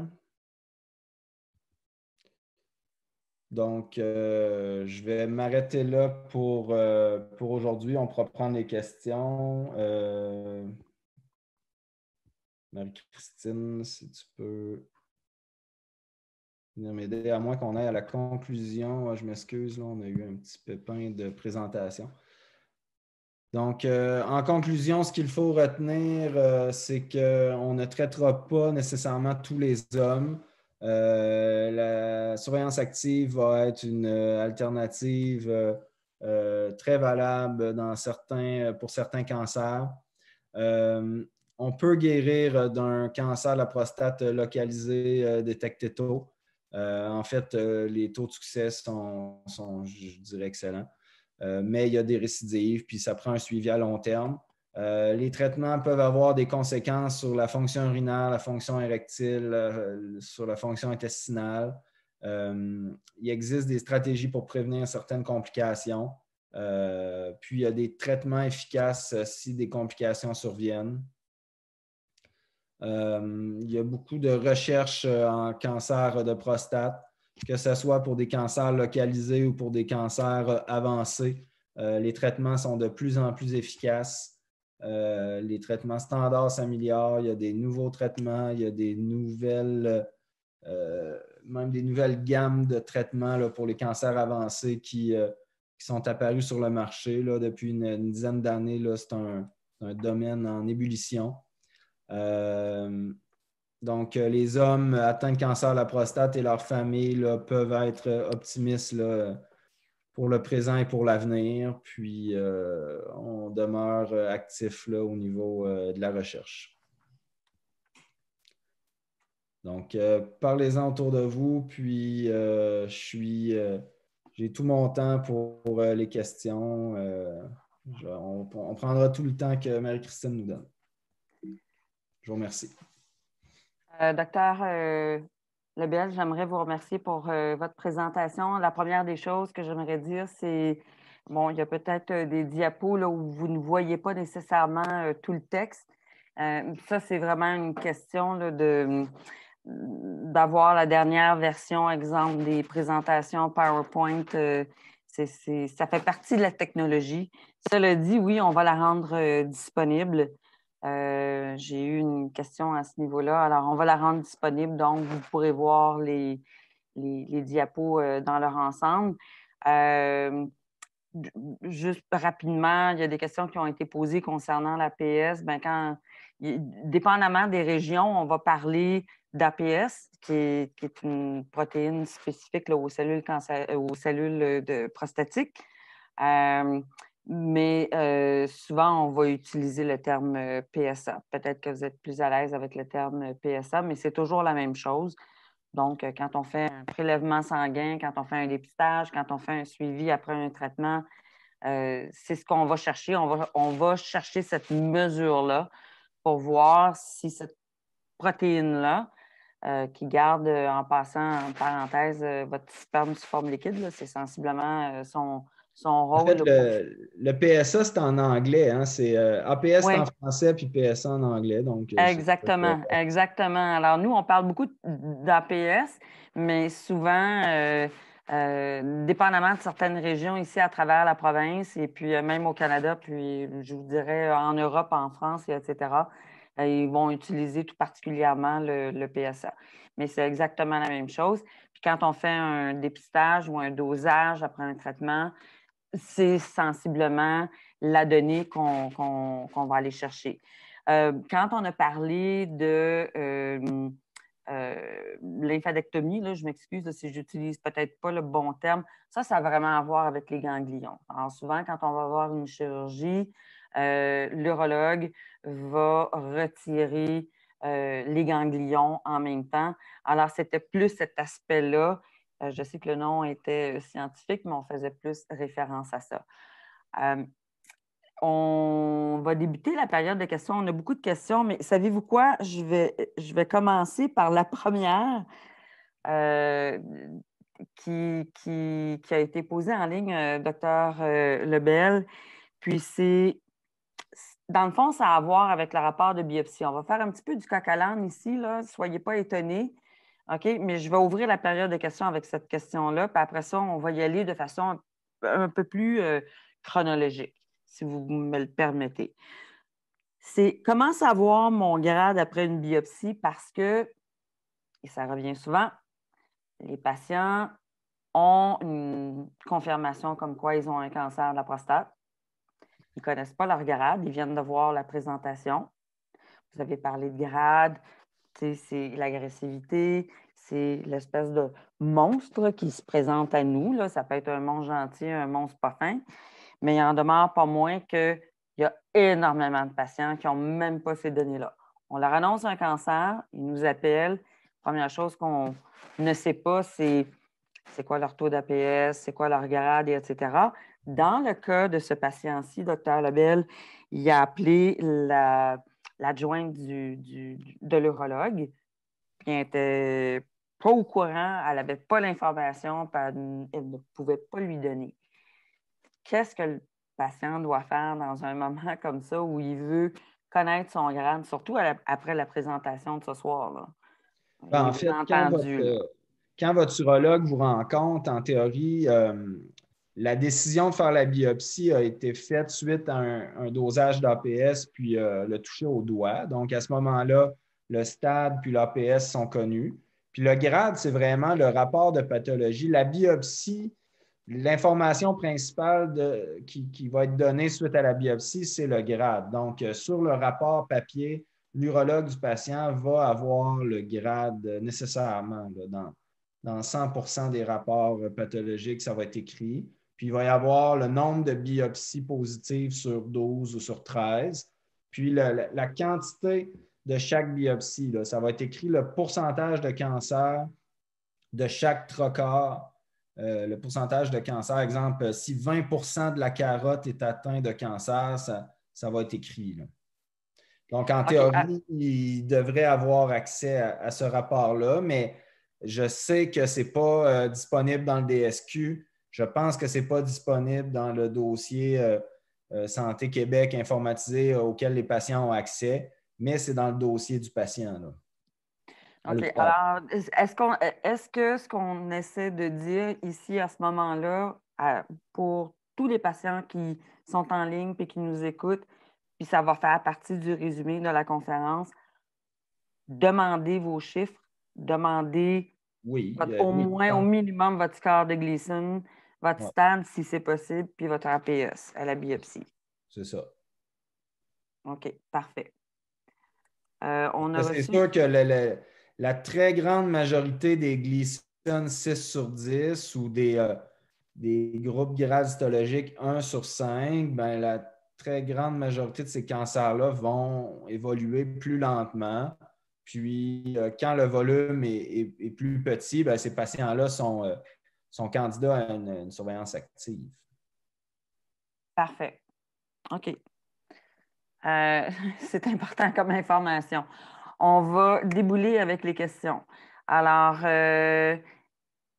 Donc, euh, je vais m'arrêter là pour, euh, pour aujourd'hui. On pourra prendre les questions. Euh, Marie-Christine, si tu peux venir m'aider, à moins qu'on aille à la conclusion. Je m'excuse, là, on a eu un petit pépin de présentation. Donc, en conclusion, ce qu'il faut retenir, c'est qu'on ne traitera pas nécessairement tous les hommes. Euh, la surveillance active va être une euh, alternative euh, très valable pour certains cancers. on peut guérir d'un cancer de la prostate localisé détecté tôt. en fait, les taux de succès sont je dirais, excellents. mais il y a des récidives, puis ça prend un suivi à long terme. Euh, les traitements peuvent avoir des conséquences sur la fonction urinaire, la fonction érectile, euh, sur la fonction intestinale. Euh, il existe des stratégies pour prévenir certaines complications. puis, il y a des traitements efficaces si des complications surviennent. il y a beaucoup de recherches en cancer de prostate, que ce soit pour des cancers localisés ou pour des cancers avancés. les traitements sont de plus en plus efficaces. Euh, les traitements standards s'améliorent, il y a des nouveaux traitements, il y a des nouvelles, euh, même des nouvelles gammes de traitements pour les cancers avancés qui, euh, sont apparus sur le marché là, depuis une, dizaine d'années. C'est un, domaine en ébullition. donc, les hommes atteints de cancer de la prostate et leurs familles peuvent être optimistes pour le présent et pour l'avenir. Puis, on demeure actif au niveau de la recherche. Donc, euh, parlez-en autour de vous, puis euh, je suis, euh, j'ai tout mon temps pour, les questions. on, prendra tout le temps que Marie-Christine nous donne. Je vous remercie. docteur Lebel, j'aimerais vous remercier pour votre présentation. La première des choses que j'aimerais dire, c'est, bon, il y a peut-être des diapos là, où vous ne voyez pas nécessairement tout le texte. ça, c'est vraiment une question de d'avoir la dernière version, exemple, des présentations PowerPoint. Euh, ça fait partie de la technologie. Cela dit, oui, on va la rendre euh, disponible. Euh, j'ai eu une question à ce niveau-là. Alors, on va la rendre disponible, donc vous pourrez voir les, diapos dans leur ensemble. juste rapidement, il y a des questions qui ont été posées concernant la PS. Ben, quand, dépendamment des régions, on va parler d'APS, qui est, une protéine spécifique aux, cellules aux cellules de prostatiques. Mais souvent, on va utiliser le terme PSA. Peut-être que vous êtes plus à l'aise avec le terme PSA, mais c'est toujours la même chose. Donc, quand on fait un prélèvement sanguin, quand on fait un dépistage, quand on fait un suivi après un traitement, c'est ce qu'on va chercher. On va, on va chercher cette mesure-là pour voir si cette protéine-là qui garde, en passant, en parenthèse, votre sperme sous forme liquide. C'est sensiblement son, son rôle. En fait, le, PSA, c'est en anglais. Hein? C'est APS en français puis PSA en anglais. Donc, exactement, exactement. Alors, nous, on parle beaucoup d'APS, mais souvent, dépendamment de certaines régions ici à travers la province et puis même au Canada, puis je vous dirais en Europe, en France, etc., euh, ils vont utiliser tout particulièrement le, PSA. Mais c'est exactement la même chose. Puis quand on fait un dépistage ou un dosage après un traitement, c'est sensiblement la donnée qu'on va aller chercher. Euh, quand on a parlé de euh, euh lymphodectomie, là, je m'excuse si j'utilise peut-être pas le bon terme, ça, ça a vraiment à voir avec les ganglions. Alors souvent, quand on va avoir une chirurgie, euh, l'urologue va retirer les ganglions en même temps. Alors, c'était plus cet aspect-là. Euh, je sais que le nom était scientifique, mais on faisait plus référence à ça. on va débuter la période de questions. On a beaucoup de questions, mais savez-vous quoi? Je vais, je vais commencer par la première qui, qui, a été posée en ligne, docteur Lebel. Puis c'est dans le fond, ça a à voir avec le rapport de biopsie. On va faire un petit peu du coq à ici, là. Soyez pas étonnés. OK? Mais je vais ouvrir la période de questions avec cette question-là. Puis après ça, on va y aller de façon un peu plus euh, chronologique, si vous me le permettez. C'est comment savoir mon grade après une biopsie parce que, et ça revient souvent, les patients ont une confirmation comme quoi ils ont un cancer de la prostate. Ils ne connaissent pas leur grade, ils viennent de voir la présentation. Vous avez parlé de grade, c'est l'agressivité, c'est l'espèce de monstre qui se présente à nous. Là. Ça peut être un monstre gentil, un monstre pas fin, mais il en demeure pas moins qu'il y a énormément de patients qui n'ont même pas ces données-là. On leur annonce un cancer, ils nous appellent. Première chose qu'on ne sait pas, c'est c'est quoi leur taux d'APS, c'est quoi leur grade, etc. Dans le cas de ce patient-ci, docteur Lebel, il a appelé l'adjointe de l'urologue, puis elle n'était pas au courant, elle n'avait pas l'information, elle, elle ne pouvait pas lui donner. Qu'est-ce que le patient doit faire dans un moment comme ça où il veut connaître son grade, surtout après la présentation de ce soir? Ben, en fait, quand votre, urologue vous rencontre, en théorie, euh, la décision de faire la biopsie a été faite suite à un, dosage d'APS puis euh, le toucher au doigt. Donc, à ce moment-là, le stade puis l'APS sont connus. Puis le grade, c'est vraiment le rapport de pathologie. La biopsie, l'information principale qui, va être donnée suite à la biopsie, c'est le grade. Donc, euh, sur le rapport papier, l'urologue du patient va avoir le grade nécessairement dans, dans 100% des rapports pathologiques, ça va être écrit. Puis il va y avoir le nombre de biopsies positives sur 12 ou sur 13. Puis la, quantité de chaque biopsie, ça va être écrit le pourcentage de cancer de chaque trocar, euh, le pourcentage de cancer. Exemple, si 20% de la carotte est atteint de cancer, ça, va être écrit. Donc, en théorie, il devrait avoir accès à, ce rapport-là, mais je sais que ce n'est pas euh, disponible dans le DSQ. Je pense que ce n'est pas disponible dans le dossier euh, Santé Québec informatisé auquel les patients ont accès, mais c'est dans le dossier du patient. OK. Alors, est-ce, qu'on, est-ce que ce qu'on essaie de dire ici à ce moment-là, pour tous les patients qui sont en ligne et qui nous écoutent, puis ça va faire partie du résumé de la conférence, demandez vos chiffres, demandez oui, au moins, au minimum, votre score de Gleason, votre stade, si c'est possible, puis votre APS à la biopsie. C'est ça. OK, parfait. Euh, c'est sûr que le, la très grande majorité des Gleason 6 sur 10 ou des, euh, des groupes grades histologiques 1 sur 5, ben, la très grande majorité de ces cancers-là vont évoluer plus lentement. Puis, euh, quand le volume est, plus petit, ben, ces patients-là sont, euh, sont, candidats à une, surveillance active. Parfait. OK. c'est important comme information on va débouler avec les questions. Alors, euh,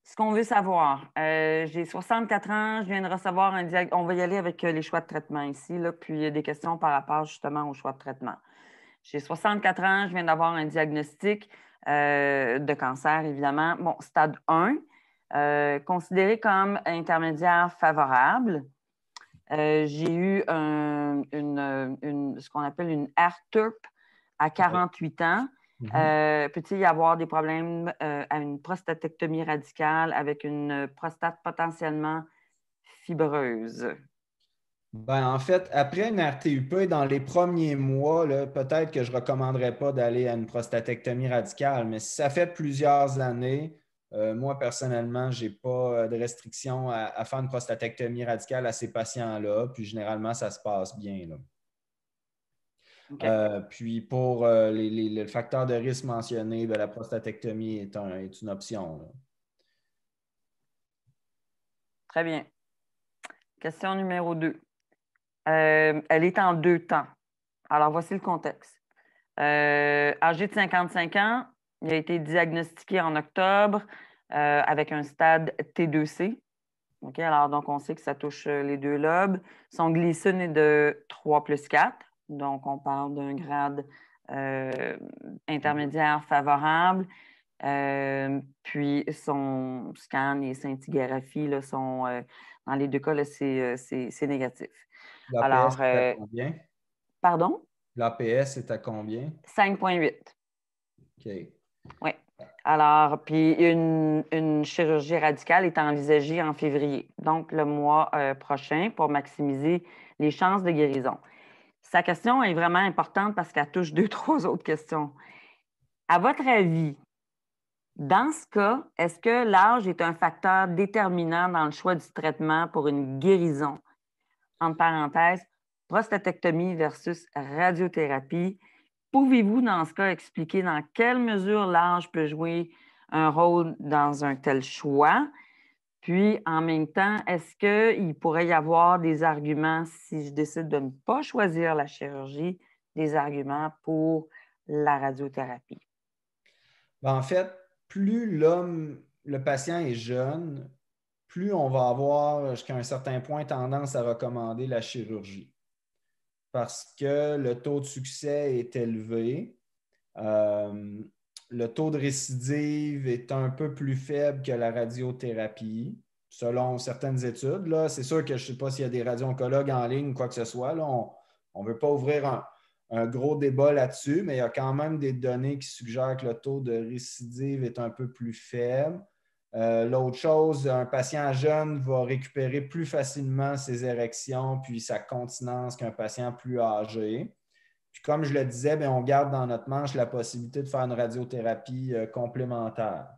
ce qu'on veut savoir, euh, j'ai 64 ans, je viens de recevoir un diagnostic. On va y aller avec euh, les choix de traitement ici, là, puis il y a des questions par rapport justement aux choix de traitement. J'ai 64 ans, je viens d'avoir un diagnostic de cancer, évidemment. Bon, stade 1, considéré comme intermédiaire favorable. j'ai eu ce qu'on appelle une ARTURP à 48 ans. Mhm. Euh, peut-il y avoir des problèmes euh, à une prostatectomie radicale avec une prostate potentiellement fibreuse? Ben, en fait, après une RTUP, dans les premiers mois, peut-être que je ne recommanderais pas d'aller à une prostatectomie radicale, mais si ça fait plusieurs années, euh, moi, personnellement, je n'ai pas de restriction à, à, faire une prostatectomie radicale à ces patients-là, puis généralement, ça se passe bien. Là. Euh, puis pour euh, le facteur de risque mentionné, ben, la prostatectomie est, une option. Très bien. Question numéro 2. Euh, elle est en deux temps. Alors, voici le contexte. âgé de 55 ans, il a été diagnostiqué en octobre avec un stade T2C. alors, donc, on sait que ça touche les deux lobes. Son glycine est de 3 plus 4. Donc, on parle d'un grade euh, intermédiaire favorable. Euh, puis, son scan et scintigraphie là, sont, euh, dans les deux cas, c'est négatif. L'APS est à combien? Pardon? L'APS est à combien? 5,8. OK. Oui. Alors, puis une, chirurgie radicale est envisagée en février, donc le mois prochain, pour maximiser les chances de guérison. Sa question est vraiment importante parce qu'elle touche deux, trois autres questions. À votre avis, dans ce cas, est-ce que l'âge est un facteur déterminant dans le choix du traitement pour une guérison? Entre parenthèses, prostatectomie versus radiothérapie. Pouvez-vous, dans ce cas, expliquer dans quelle mesure l'âge peut jouer un rôle dans un tel choix? Puis, en même temps, est-ce qu'il pourrait y avoir des arguments, si je décide de ne pas choisir la chirurgie, des arguments pour la radiothérapie? Ben, en fait, plus l'homme, le patient est jeune, plus on va avoir jusqu'à un certain point tendance à recommander la chirurgie. Parce que le taux de succès est élevé. Euh, le taux de récidive est un peu plus faible que la radiothérapie, selon certaines études. Là, c'est sûr que je ne sais pas s'il y a des radio-oncologues en ligne ou quoi que ce soit. Là, on ne veut pas ouvrir un, gros débat là-dessus, mais il y a quand même des données qui suggèrent que le taux de récidive est un peu plus faible. Euh, l'autre chose, un patient jeune va récupérer plus facilement ses érections puis sa continence qu'un patient plus âgé. Puis comme je le disais, ben, on garde dans notre manche la possibilité de faire une radiothérapie euh, complémentaire.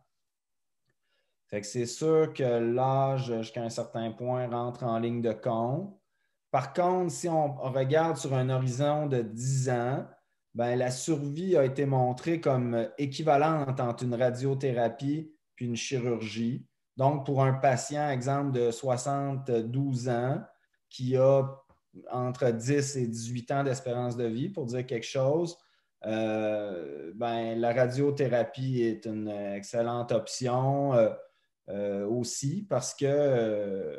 C'est sûr que l'âge, jusqu'à un certain point, rentre en ligne de compte. Par contre, si on regarde sur un horizon de 10 ans, la survie a été montrée comme équivalente entre une radiothérapie puis une chirurgie. Donc, pour un patient, exemple de 72 ans, qui a entre 10 et 18 ans d'espérance de vie, pour dire quelque chose, euh, ben, la radiothérapie est une excellente option euh, euh, aussi parce que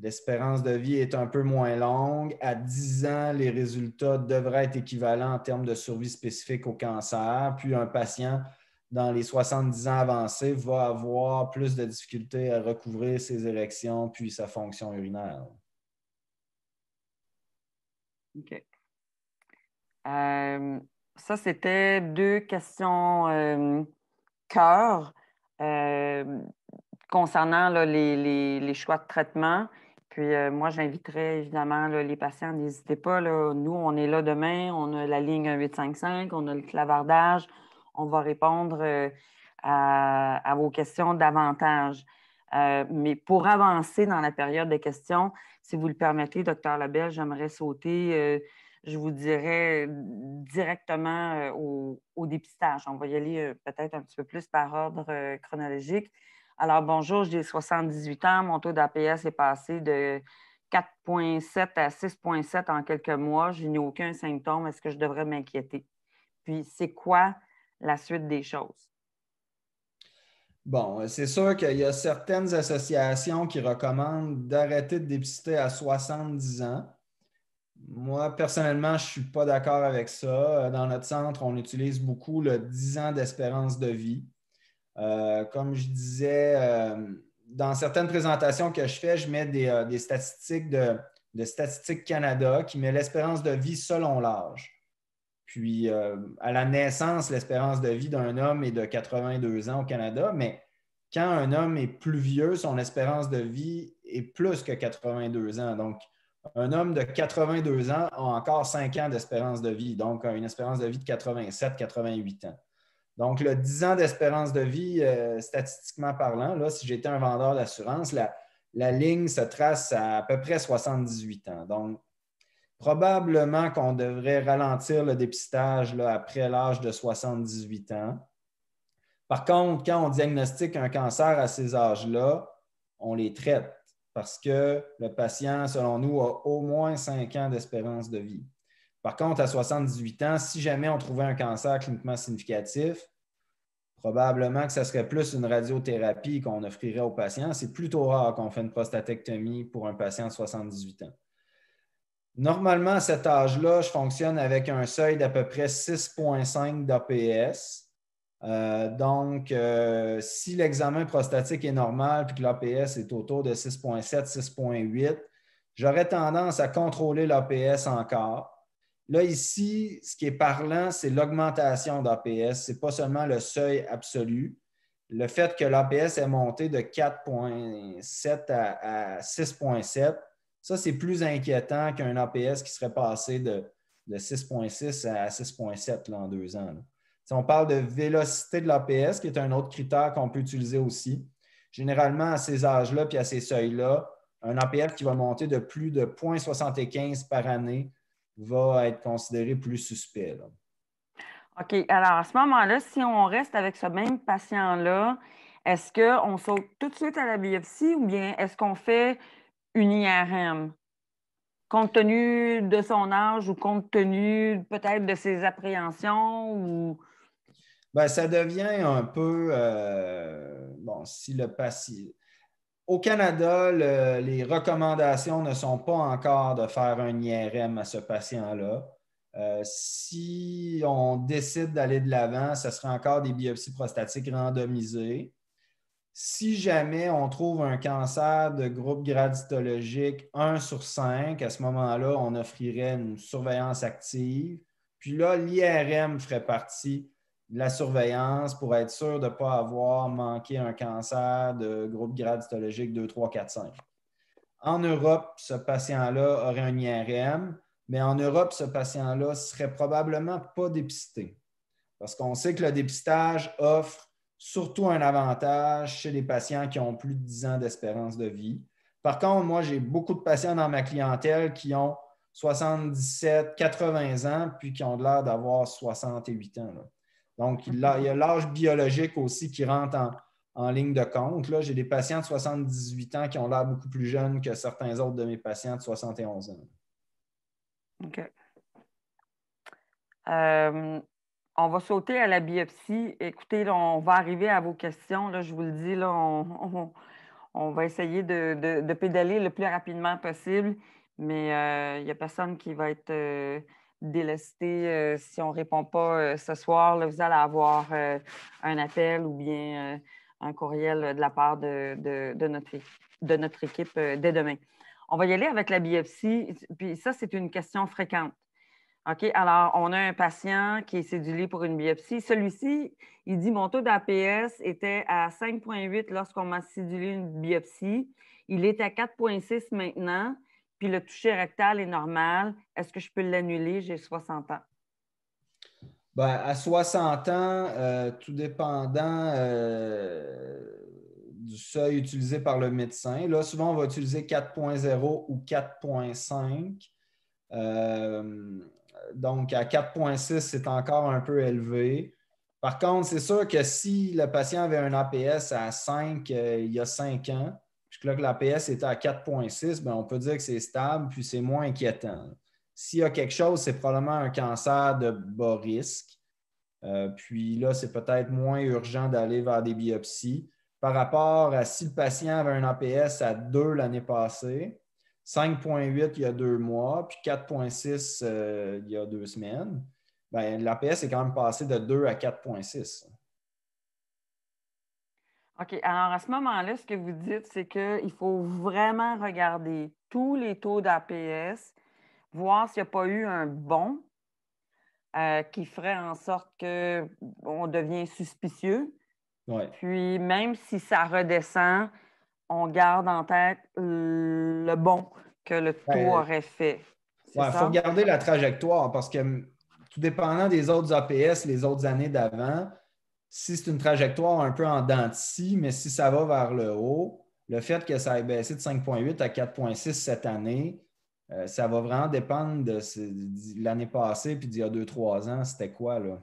l'espérance de vie est un peu moins longue. À 10 ans, les résultats devraient être équivalents en termes de survie spécifique au cancer. Puis un patient dans les 70 ans avancés va avoir plus de difficultés à recouvrir ses érections puis sa fonction urinaire. OK. Euh, ça, c'était deux questions euh, cœur euh, concernant les, choix de traitement. Puis moi, j'inviterais évidemment les patients, n'hésitez pas. nous, on est là demain, on a la ligne 1855, on a le clavardage, on va répondre euh, à, vos questions davantage. Euh, mais pour avancer dans la période des questions, si vous le permettez, docteur Labelle, j'aimerais sauter, euh, je vous dirais, directement au, dépistage. On va y aller peut-être un petit peu plus par ordre chronologique. Alors, bonjour, j'ai 78 ans. Mon taux d'APS est passé de 4,7 à 6,7 en quelques mois. Je n'ai aucun symptôme. Est-ce que je devrais m'inquiéter? Puis, c'est quoi la suite des choses? Bon, c'est sûr qu'il y a certaines associations qui recommandent d'arrêter de dépister à 70 ans. Moi, personnellement, je ne suis pas d'accord avec ça. Dans notre centre, on utilise beaucoup le 10 ans d'espérance de vie. Euh, comme je disais, euh, dans certaines présentations que je fais, je mets des, euh, statistiques de, de Statistique Canada qui met l'espérance de vie selon l'âge. Puis, euh, à la naissance, l'espérance de vie d'un homme est de 82 ans au Canada, mais quand un homme est plus vieux, son espérance de vie est plus que 82 ans. Donc, un homme de 82 ans a encore 5 ans d'espérance de vie, donc une espérance de vie de 87-88 ans. Donc, le 10 ans d'espérance de vie, euh, statistiquement parlant, là, si j'étais un vendeur d'assurance, la, la, ligne se trace à à peu près 78 ans. Donc, Probablement qu'on devrait ralentir le dépistage après l'âge de 78 ans. Par contre, quand on diagnostique un cancer à ces âges-là, on les traite parce que le patient, selon nous, a au moins 5 ans d'espérance de vie. Par contre, à 78 ans, si jamais on trouvait un cancer cliniquement significatif, probablement que ce serait plus une radiothérapie qu'on offrirait aux patients. C'est plutôt rare qu'on fait une prostatectomie pour un patient de 78 ans. Normalement, à cet âge-là, je fonctionne avec un seuil d'à peu près 6,5 d'APS. Euh, donc, euh, si l'examen prostatique est normal et que l'APS est autour de 6,7, 6,8, j'aurais tendance à contrôler l'APS encore. Là, ici, ce qui est parlant, c'est l'augmentation d'APS. Ce n'est pas seulement le seuil absolu. Le fait que l'APS est monté de 4,7 à 6,7, ça, c'est plus inquiétant qu'un APS qui serait passé de, 6,6 à 6,7 en deux ans. Si on parle de vélocité de l'APS, qui est un autre critère qu'on peut utiliser aussi, généralement, à ces âges-là puis à ces seuils-là, un APS qui va monter de plus de 0,75 par année va être considéré plus suspect. OK. Alors, à ce moment-là, si on reste avec ce même patient-là, est-ce qu'on saute tout de suite à la biopsie ou bien est-ce qu'on fait une IRM, compte tenu de son âge ou compte tenu peut-être de ses appréhensions ou? Bien, ça devient un peu, euh, bon, si le patient. Au Canada, les recommandations ne sont pas encore de faire un IRM à ce patient-là. Euh, si on décide d'aller de l'avant, ce sera encore des biopsies prostatiques randomisées. Si jamais on trouve un cancer de groupe graditologique 1 sur 5, à ce moment-là, on offrirait une surveillance active. Puis là, l'IRM ferait partie de la surveillance pour être sûr de ne pas avoir manqué un cancer de groupe graditologique 2, 3, 4, 5. En Europe, ce patient-là aurait un IRM. mais en Europe, ce patient-là serait probablement pas dépisté. Parce qu'on sait que le dépistage offre surtout un avantage chez les patients qui ont plus de 10 ans d'espérance de vie. Par contre, moi, j'ai beaucoup de patients dans ma clientèle qui ont 77, 80 ans, puis qui ont l'air d'avoir 68 ans. Donc, il y a l'âge biologique aussi qui rentre en, ligne de compte. J'ai des patients de 78 ans qui ont l'air beaucoup plus jeunes que certains autres de mes patients de 71 ans. OK. Euh, on va sauter à la biopsie. Écoutez, on va arriver à vos questions. Je vous le dis, on, va essayer de, pédaler le plus rapidement possible, mais euh, il n'y a personne qui va être euh, délesté si on ne répond pas ce soir. vous allez avoir un appel ou bien un courriel de la part de, notre, notre équipe dès demain. On va y aller avec la biopsie. Puis ça, c'est une question fréquente. OK, alors on a un patient qui est cédulé pour une biopsie. Celui-ci, il dit mon taux d'APS était à 5,8 lorsqu'on m'a cédulé une biopsie. Il est à 4,6 maintenant, puis le toucher rectal est normal. Est-ce que je peux l'annuler? J'ai 60 ans. Ben, à 60 ans, euh, tout dépendant euh, du seuil utilisé par le médecin. Là, souvent, on va utiliser 4.0 ou 4.5. Euh, donc, à 4.6, c'est encore un peu élevé. Par contre, c'est sûr que si le patient avait un APS à 5 euh, il y a 5 ans, puis que l'APS était à 4.6, ben, on peut dire que c'est stable, puis c'est moins inquiétant. S'il y a quelque chose, c'est probablement un cancer de bas risque. Euh, puis là, c'est peut-être moins urgent d'aller vers des biopsies par rapport à si le patient avait un APS à 2 l'année passée, 5,8 il y a deux mois, puis 4,6 euh, il y a deux semaines, ben, l'APS est quand même passé de 2 à 4,6. OK. Alors, à ce moment-là, ce que vous dites, c'est qu'il faut vraiment regarder tous les taux d'APS, voir s'il n'y a pas eu un bond euh, qui ferait en sorte qu'on devient suspicieux. Puis même si ça redescend, on garde en tête le bon que le taux aurait fait. Il faut garder la trajectoire parce que tout dépendant des autres APS les autres années d'avant, si c'est une trajectoire un peu en dents mais si ça va vers le haut, le fait que ça ait baissé de 5,8 à 4,6 cette année, euh, ça va vraiment dépendre de, l'année passée puis d'il y a deux, trois ans, c'était quoi là?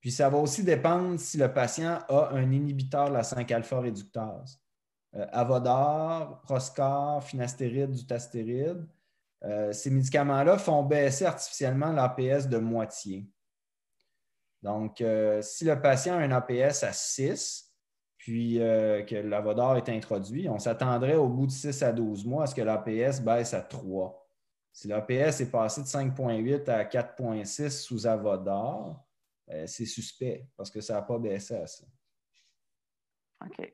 Puis ça va aussi dépendre si le patient a un inhibiteur de la 5-alpha réductase. Euh, Avodar, Proscar, finastéride, dutastéride. Euh, ces médicaments-là font baisser artificiellement l'APS de moitié. Donc, euh, si le patient a un APS à 6, puis que l'avodar est introduit, on s'attendrait au bout de 6 à 12 mois à ce que l'APS baisse à 3. Si l'APS est passé de 5,8 à 4,6 sous avodar, euh, c'est suspect parce que ça n'a pas baissé à ça. OK.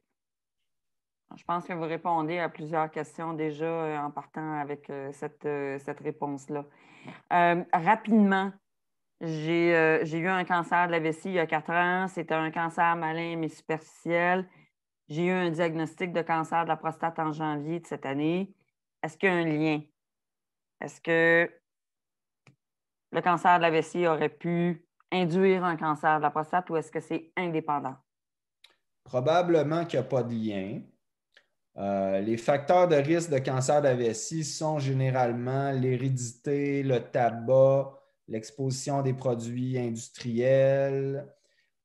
Je pense que vous répondez à plusieurs questions déjà euh, en partant avec euh, cette, cette réponse-là. rapidement, j'ai eu un cancer de la vessie il y a quatre ans. C'était un cancer malin mais superficiel. J'ai eu un diagnostic de cancer de la prostate en janvier de cette année. Est-ce qu'il y a un lien? Est-ce que le cancer de la vessie aurait pu induire un cancer de la prostate ou est-ce que c'est indépendant? Probablement qu'il n'y a pas de lien. Euh, les facteurs de risque de cancer de la vessie sont généralement l'hérédité, le tabac, l'exposition des produits industriels.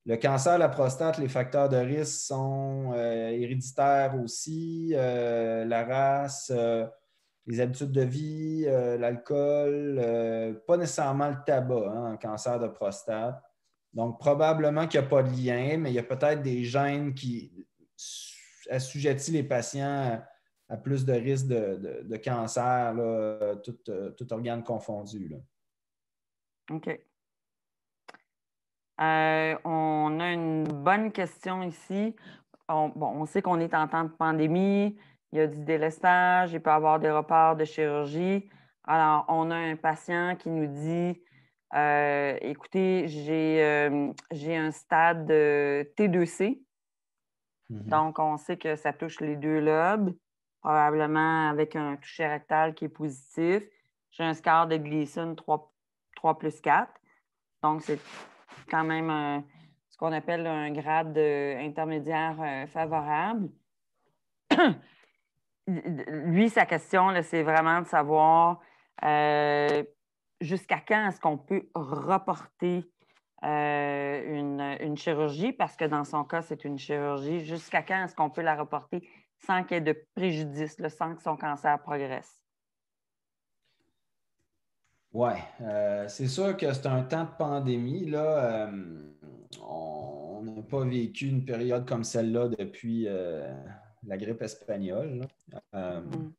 Le cancer de la prostate, les facteurs de risque sont euh, héréditaires aussi, euh, la race, les habitudes de vie, euh, l'alcool, euh, pas nécessairement le tabac hein, cancer de prostate. Donc, probablement qu'il n'y a pas de lien, mais il y a peut-être des gènes qui assujettissent les patients à, plus de risques de, cancer, tout, euh, tout, organe confondu. OK. on a une bonne question ici. on sait qu'on est en temps de pandémie il y a du délestage, il peut y avoir des reports de chirurgie. Alors, on a un patient qui nous dit euh, écoutez, euh, j'ai un stade de T2C. Mhm. Donc, on sait que ça touche les deux lobes, probablement avec un toucher rectal qui est positif. j'ai un score de Gleason 3, 3 plus 4. Donc, c'est quand même ce qu'on appelle un grade intermédiaire euh, favorable. Lui, sa question, c'est vraiment de savoir euh, jusqu'à quand est-ce qu'on peut reporter euh, une, chirurgie, parce que dans son cas, c'est une chirurgie. Jusqu'à quand est-ce qu'on peut la reporter sans qu'il y ait de préjudice, sans que son cancer progresse? Oui, euh, c'est sûr que c'est un temps de pandémie. Là, on n'a pas vécu une période comme celle-là depuis la grippe espagnole. Mm.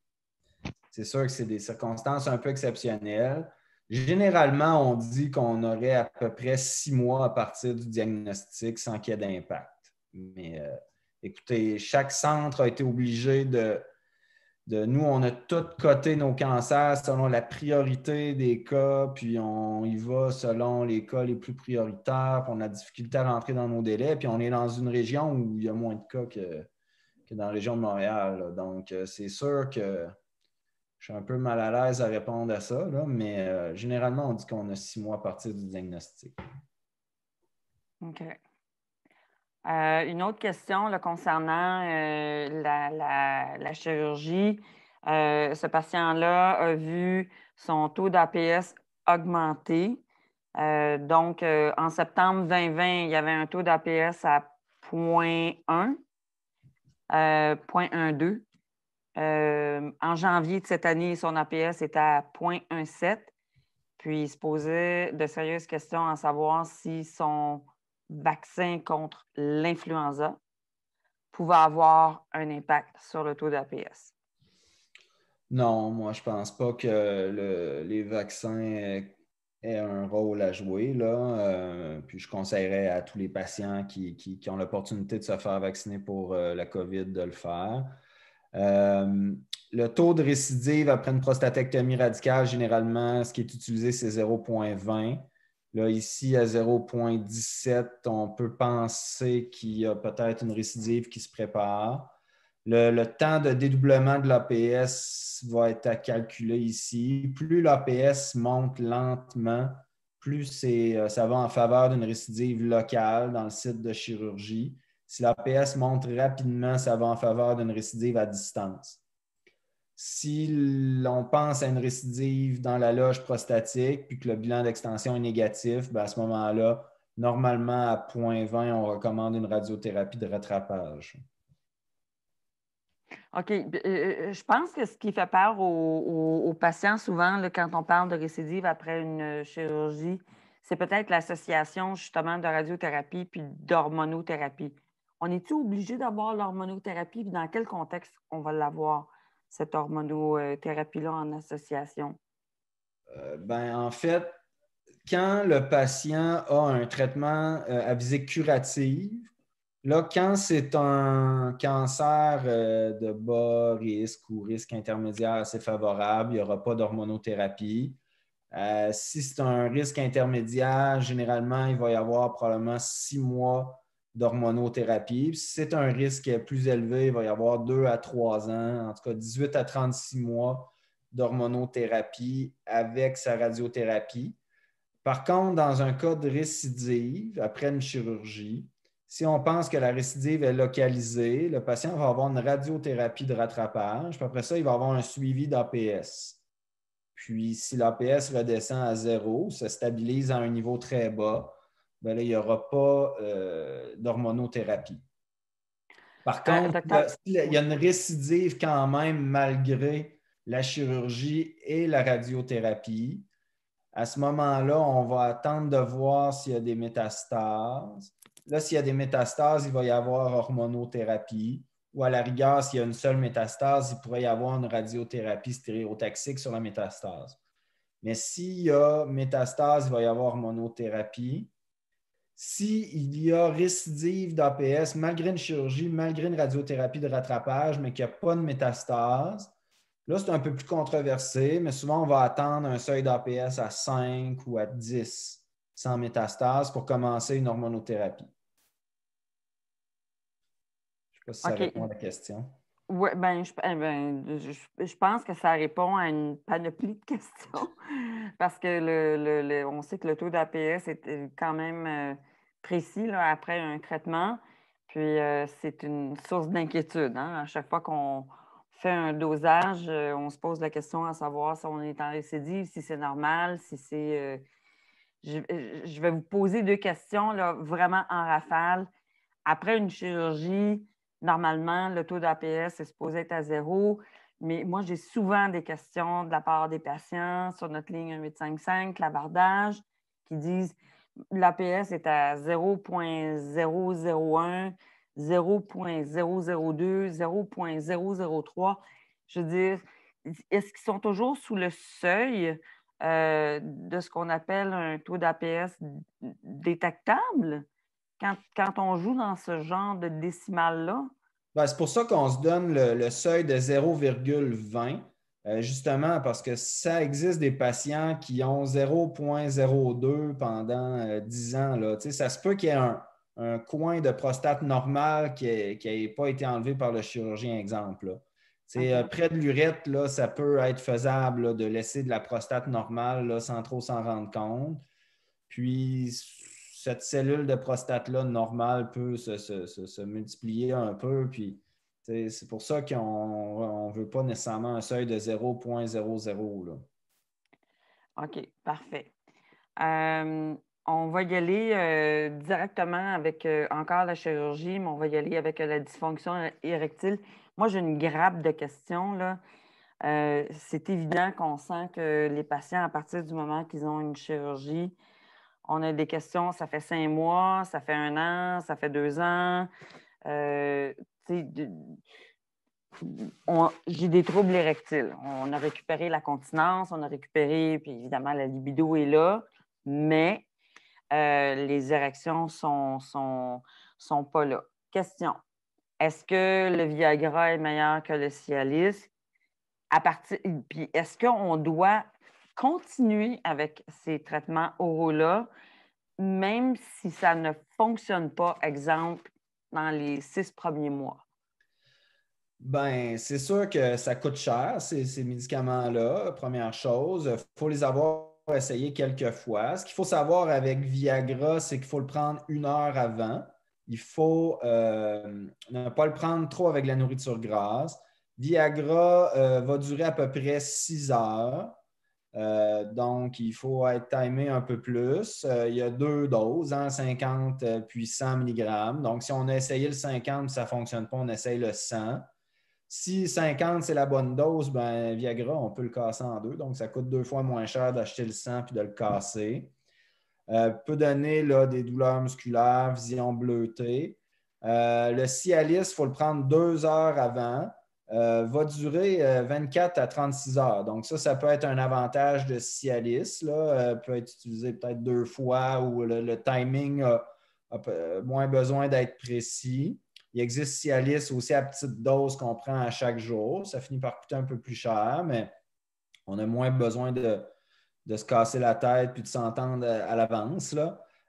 C'est sûr que c'est des circonstances un peu exceptionnelles. Généralement, on dit qu'on aurait à peu près six mois à partir du diagnostic sans qu'il y ait d'impact. Mais euh, écoutez, chaque centre a été obligé de, de, Nous, on a tout coté nos cancers selon la priorité des cas, puis on y va selon les cas les plus prioritaires, puis on a difficulté à rentrer dans nos délais, puis on est dans une région où il y a moins de cas que, dans la région de Montréal. Donc, euh, c'est sûr que je suis un peu mal à l'aise à répondre à ça, mais euh, généralement, on dit qu'on a six mois à partir du diagnostic. OK. Euh, une autre question concernant euh, la, chirurgie. ce patient-là a vu son taux d'APS augmenter. donc, en septembre 2020, il y avait un taux d'APS à 0.1, 0.12. Euh, en janvier de cette année, son APS était à 0.17. Puis il se posait de sérieuses questions à savoir si son vaccin contre l'influenza pouvait avoir un impact sur le taux d'APS. Non, moi, je ne pense pas que les vaccins aient un rôle à jouer. Là. Euh, puis je conseillerais à tous les patients qui, ont l'opportunité de se faire vacciner pour euh, la COVID de le faire. Euh, le taux de récidive après une prostatectomie radicale, généralement, ce qui est utilisé, c'est 0,20. Là, ici, à 0,17, on peut penser qu'il y a peut-être une récidive qui se prépare. Le, temps de dédoublement de l'APS va être à calculer ici. Plus l'APS monte lentement, plus euh, ça va en faveur d'une récidive locale dans le site de chirurgie. Si l'APS monte rapidement, ça va en faveur d'une récidive à distance. Si l'on pense à une récidive dans la loge prostatique, puis que le bilan d'extension est négatif, ben, à ce moment-là, normalement, à 0.20, on recommande une radiothérapie de rattrapage. OK. Euh, euh, je pense que ce qui fait peur aux, patients, souvent, quand on parle de récidive après une chirurgie, c'est peut-être l'association justement de radiothérapie puis d'hormonothérapie on est-tu obligé d'avoir l'hormonothérapie? Dans quel contexte on va l'avoir, cette hormonothérapie-là en association? Euh, ben, en fait, quand le patient a un traitement euh, à visée curative, là, quand c'est un cancer euh, de bas risque ou risque intermédiaire assez favorable, il n'y aura pas d'hormonothérapie. si c'est un risque intermédiaire, généralement, il va y avoir probablement six mois d'hormonothérapie. Si c'est un risque plus élevé, il va y avoir deux à trois ans, en tout cas 18 à 36 mois d'hormonothérapie avec sa radiothérapie. Par contre, dans un cas de récidive, après une chirurgie, si on pense que la récidive est localisée, le patient va avoir une radiothérapie de rattrapage. Puis après ça, il va avoir un suivi d'APS. Puis, si l'APS redescend à zéro, se stabilise à un niveau très bas, ben il n'y aura pas euh, d'hormonothérapie. Par euh, contre, il y a une récidive quand même malgré la chirurgie et la radiothérapie. À ce moment-là, on va attendre de voir s'il y a des métastases. Là, s'il y a des métastases, il va y avoir hormonothérapie. Ou à la rigueur, s'il y a une seule métastase, il pourrait y avoir une radiothérapie stéréotaxique sur la métastase. Mais s'il y a métastase, il va y avoir hormonothérapie. S'il y a récidive d'APS malgré une chirurgie, malgré une radiothérapie de rattrapage, mais qu'il n'y a pas de métastase, là, c'est un peu plus controversé, mais souvent, on va attendre un seuil d'APS à 5 ou à 10 sans métastase pour commencer une hormonothérapie. Je ne sais pas si ça répond à la question. Oui, ben, eh ben je, pense que ça répond à une panoplie de questions parce que le, on sait que le taux d'APS est euh, quand même euh, précis là, après un traitement. Puis euh, c'est une source d'inquiétude. Hein. À chaque fois qu'on fait un dosage, on se pose la question à savoir si on est en récidive, si c'est normal, si c'est. Je, je, vais vous poser deux questions là, vraiment en rafale. Après une chirurgie, normalement, le taux d'APS est supposé être à zéro. Mais moi, j'ai souvent des questions de la part des patients sur notre ligne 1855, l'abordage, qui disent l'APS est à 0.001, 0.002, 0.003. Je veux dire, est-ce qu'ils sont toujours sous le seuil euh, de ce qu'on appelle un taux d'APS détectable? quand, on joue dans ce genre de décimal-là? Ben, c'est pour ça qu'on se donne le, seuil de 0,20, euh, justement parce que ça existe des patients qui ont 0,02 pendant 10 euh, ans. Là. Ça se peut qu'il y ait un, coin de prostate normal qui n'ait pas été enlevé par le chirurgien, exemple. Euh, près de l'urètre, ça peut être faisable de laisser de la prostate normale sans trop s'en rendre compte. Puis, cette cellule de prostate-là normale peut se, multiplier un peu. Puis, c'est pour ça qu'on ne veut pas nécessairement un seuil de 0.00. OK, parfait. Euh, on va y aller euh, directement avec euh, encore la chirurgie, mais on va y aller avec la dysfonction érectile. Moi, j'ai une grappe de questions. Là. c'est évident qu'on sent que les patients, à partir du moment qu'ils ont une chirurgie, on a des questions, ça fait cinq mois, ça fait un an, ça fait deux ans. Euh, j'ai des troubles érectiles. On a récupéré la continence, on a récupéré, puis évidemment, la libido est là, mais euh, les érections sont, sont, sont pas là. Question. Est-ce que le Viagra est meilleur que le Cialis? À puis est-ce qu'on doit continuer avec ces traitements oraux-là, même si ça ne fonctionne pas, exemple, dans les six premiers mois? Ben, c'est sûr que ça coûte cher, ces, médicaments-là, première chose. Il faut les avoir essayés quelques fois. Ce qu'il faut savoir avec Viagra, c'est qu'il faut le prendre une heure avant. Il faut euh, ne pas le prendre trop avec la nourriture grasse. Viagra euh, va durer à peu près six heures. Euh, donc, il faut être timé un peu plus. Il y a deux doses, 50 hein, puis 100 mg. Donc, si on a essayé le 50 et ça ne fonctionne pas, on essaye le 100. Si 50, c'est la bonne dose, ben, Viagra, on peut le casser en deux. Donc, ça coûte deux fois moins cher d'acheter le 100 puis de le casser. Euh, peut donner là, des douleurs musculaires, vision bleutée. le Cialis, il faut le prendre deux heures avant. Euh, va durer 24 euh, à 36 heures. Donc, ça, ça peut être un avantage de Cialis. Là. Euh, peut être utilisé peut-être deux fois où le, timing a, moins besoin d'être précis. Il existe Cialis aussi à petite dose qu'on prend à chaque jour. Ça finit par coûter un peu plus cher, mais on a moins besoin de, se casser la tête puis de s'entendre à, l'avance.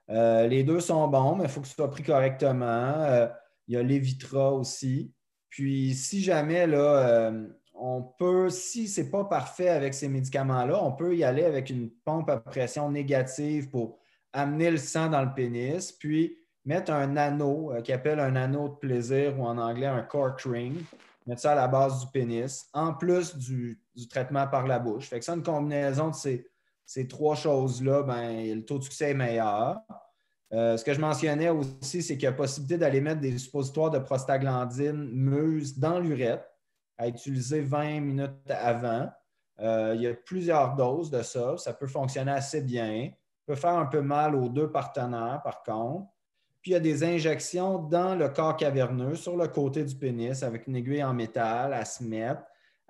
les deux sont bons, mais il faut que ce soit pris correctement. il y a l'Evitra aussi. Puis, si jamais, là, euh, on peut, si ce n'est pas parfait avec ces médicaments-là, on peut y aller avec une pompe à pression négative pour amener le sang dans le pénis, puis mettre un anneau euh, qui appelle un anneau de plaisir ou en anglais un cork ring, mettre ça à la base du pénis, en plus du, traitement par la bouche. Fait que ça, une combinaison de ces, ces trois choses-là, ben, le taux de succès est meilleur. Euh, ce que je mentionnais aussi, c'est qu'il y a possibilité d'aller mettre des suppositoires de prostaglandine muse dans l'urètre à utiliser 20 minutes avant. Euh, il y a plusieurs doses de ça. Ça peut fonctionner assez bien. Ça peut faire un peu mal aux deux partenaires, par contre. Puis il y a des injections dans le corps caverneux sur le côté du pénis avec une aiguille en métal à se mettre,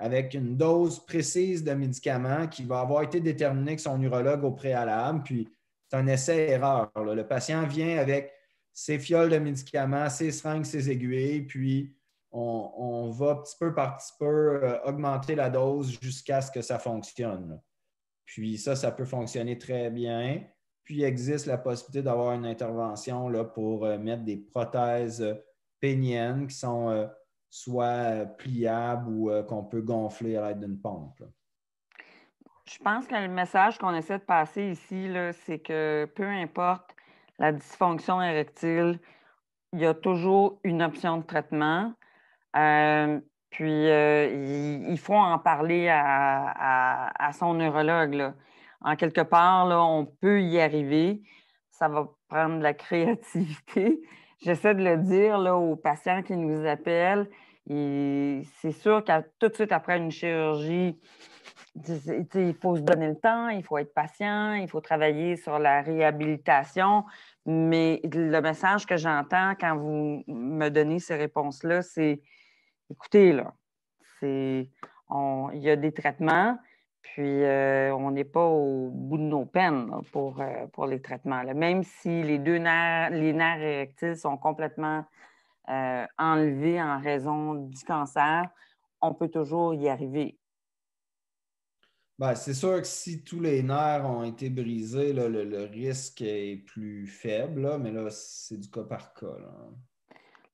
avec une dose précise de médicaments qui va avoir été déterminée avec son urologue au préalable. Puis c'est un essai-erreur. Le patient vient avec ses fioles de médicaments, ses seringues, ses aiguilles, puis on, va petit peu par petit peu euh, augmenter la dose jusqu'à ce que ça fonctionne. Puis ça, ça peut fonctionner très bien. Puis il existe la possibilité d'avoir une intervention là, pour euh, mettre des prothèses péniennes qui sont euh, soit pliable ou qu'on peut gonfler à l'aide d'une pompe. Je pense que le message qu'on essaie de passer ici, c'est que peu importe la dysfonction érectile, il y a toujours une option de traitement. Euh, puis, euh, il, faut en parler à, son neurologue. En quelque part, là, on peut y arriver. Ça va prendre de la créativité. J'essaie de le dire là, aux patients qui nous appellent. C'est sûr qu'à tout de suite après une chirurgie, il faut se donner le temps, il faut être patient, il faut travailler sur la réhabilitation. Mais le message que j'entends quand vous me donnez ces réponses-là, c'est écoutez, là, il y a des traitements, puis euh, on n'est pas au bout de nos peines pour, euh, pour les traitements. Même si les deux nerfs, les nerfs érectiles sont complètement euh, enlevés en raison du cancer, on peut toujours y arriver. Ben, c'est sûr que si tous les nerfs ont été brisés, le, risque est plus faible, mais là, c'est du cas par cas.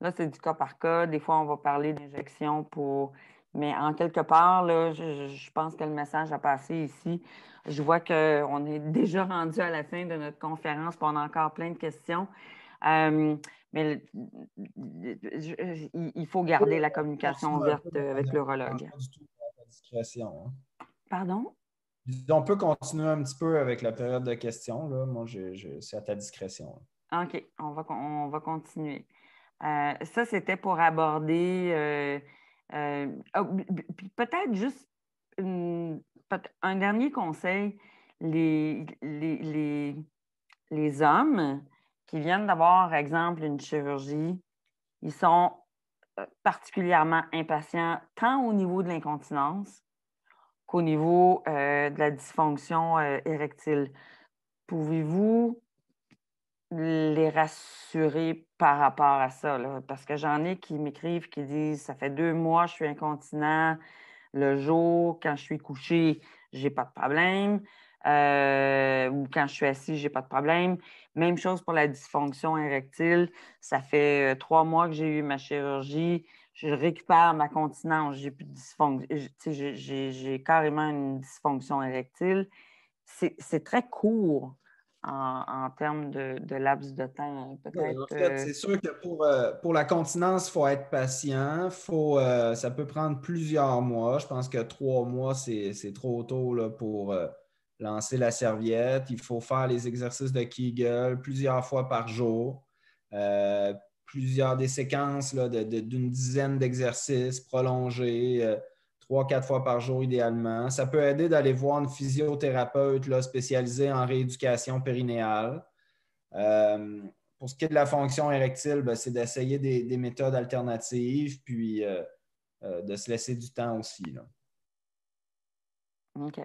Là, c'est du cas par cas. Des fois, on va parler d'injection pour. Mais en quelque part, là, je, pense que le message a passé ici. Je vois qu'on est déjà rendu à la fin de notre conférence, puis on a encore plein de questions. Euh, mais il faut garder la communication ouverte avec l'urologue. Discrétion. Hein. Pardon? On peut continuer un petit peu avec la période de questions. Là. Moi, c'est à ta discrétion. OK, on va, on va continuer. Euh, ça, c'était pour aborder euh, euh, oh, peut-être juste un dernier conseil. Les, les, les, hommes qui viennent d'avoir, exemple, une chirurgie, ils sont particulièrement impatients tant au niveau de l'incontinence qu'au niveau euh, de la dysfonction euh, érectile. Pouvez-vous les rassurer par rapport à ça? Parce que j'en ai qui m'écrivent, qui disent Ça fait deux mois, je suis incontinent. Le jour, quand je suis couché, j'ai pas de problème. Euh, ou quand je suis assis, j'ai pas de problème. Même chose pour la dysfonction érectile. Ça fait trois mois que j'ai eu ma chirurgie je récupère ma continence, j'ai plus de dysfonction, j'ai carrément une dysfonction érectile. C'est très court en, termes de, laps de temps, peut-être. en fait, euh, c'est sûr que pour, euh, pour la continence, il faut être patient. Faut, euh, ça peut prendre plusieurs mois. Je pense que trois mois, c'est trop tôt là, pour lancer la serviette. Il faut faire les exercices de Kegel plusieurs fois par jour plusieurs des séquences d'une dizaine d'exercices prolongés, euh, trois, quatre fois par jour idéalement. Ça peut aider d'aller voir une physiothérapeute là, spécialisée en rééducation périnéale. Euh, pour ce qui est de la fonction érectile, ben, c'est d'essayer des, méthodes alternatives, puis euh, de se laisser du temps aussi. OK.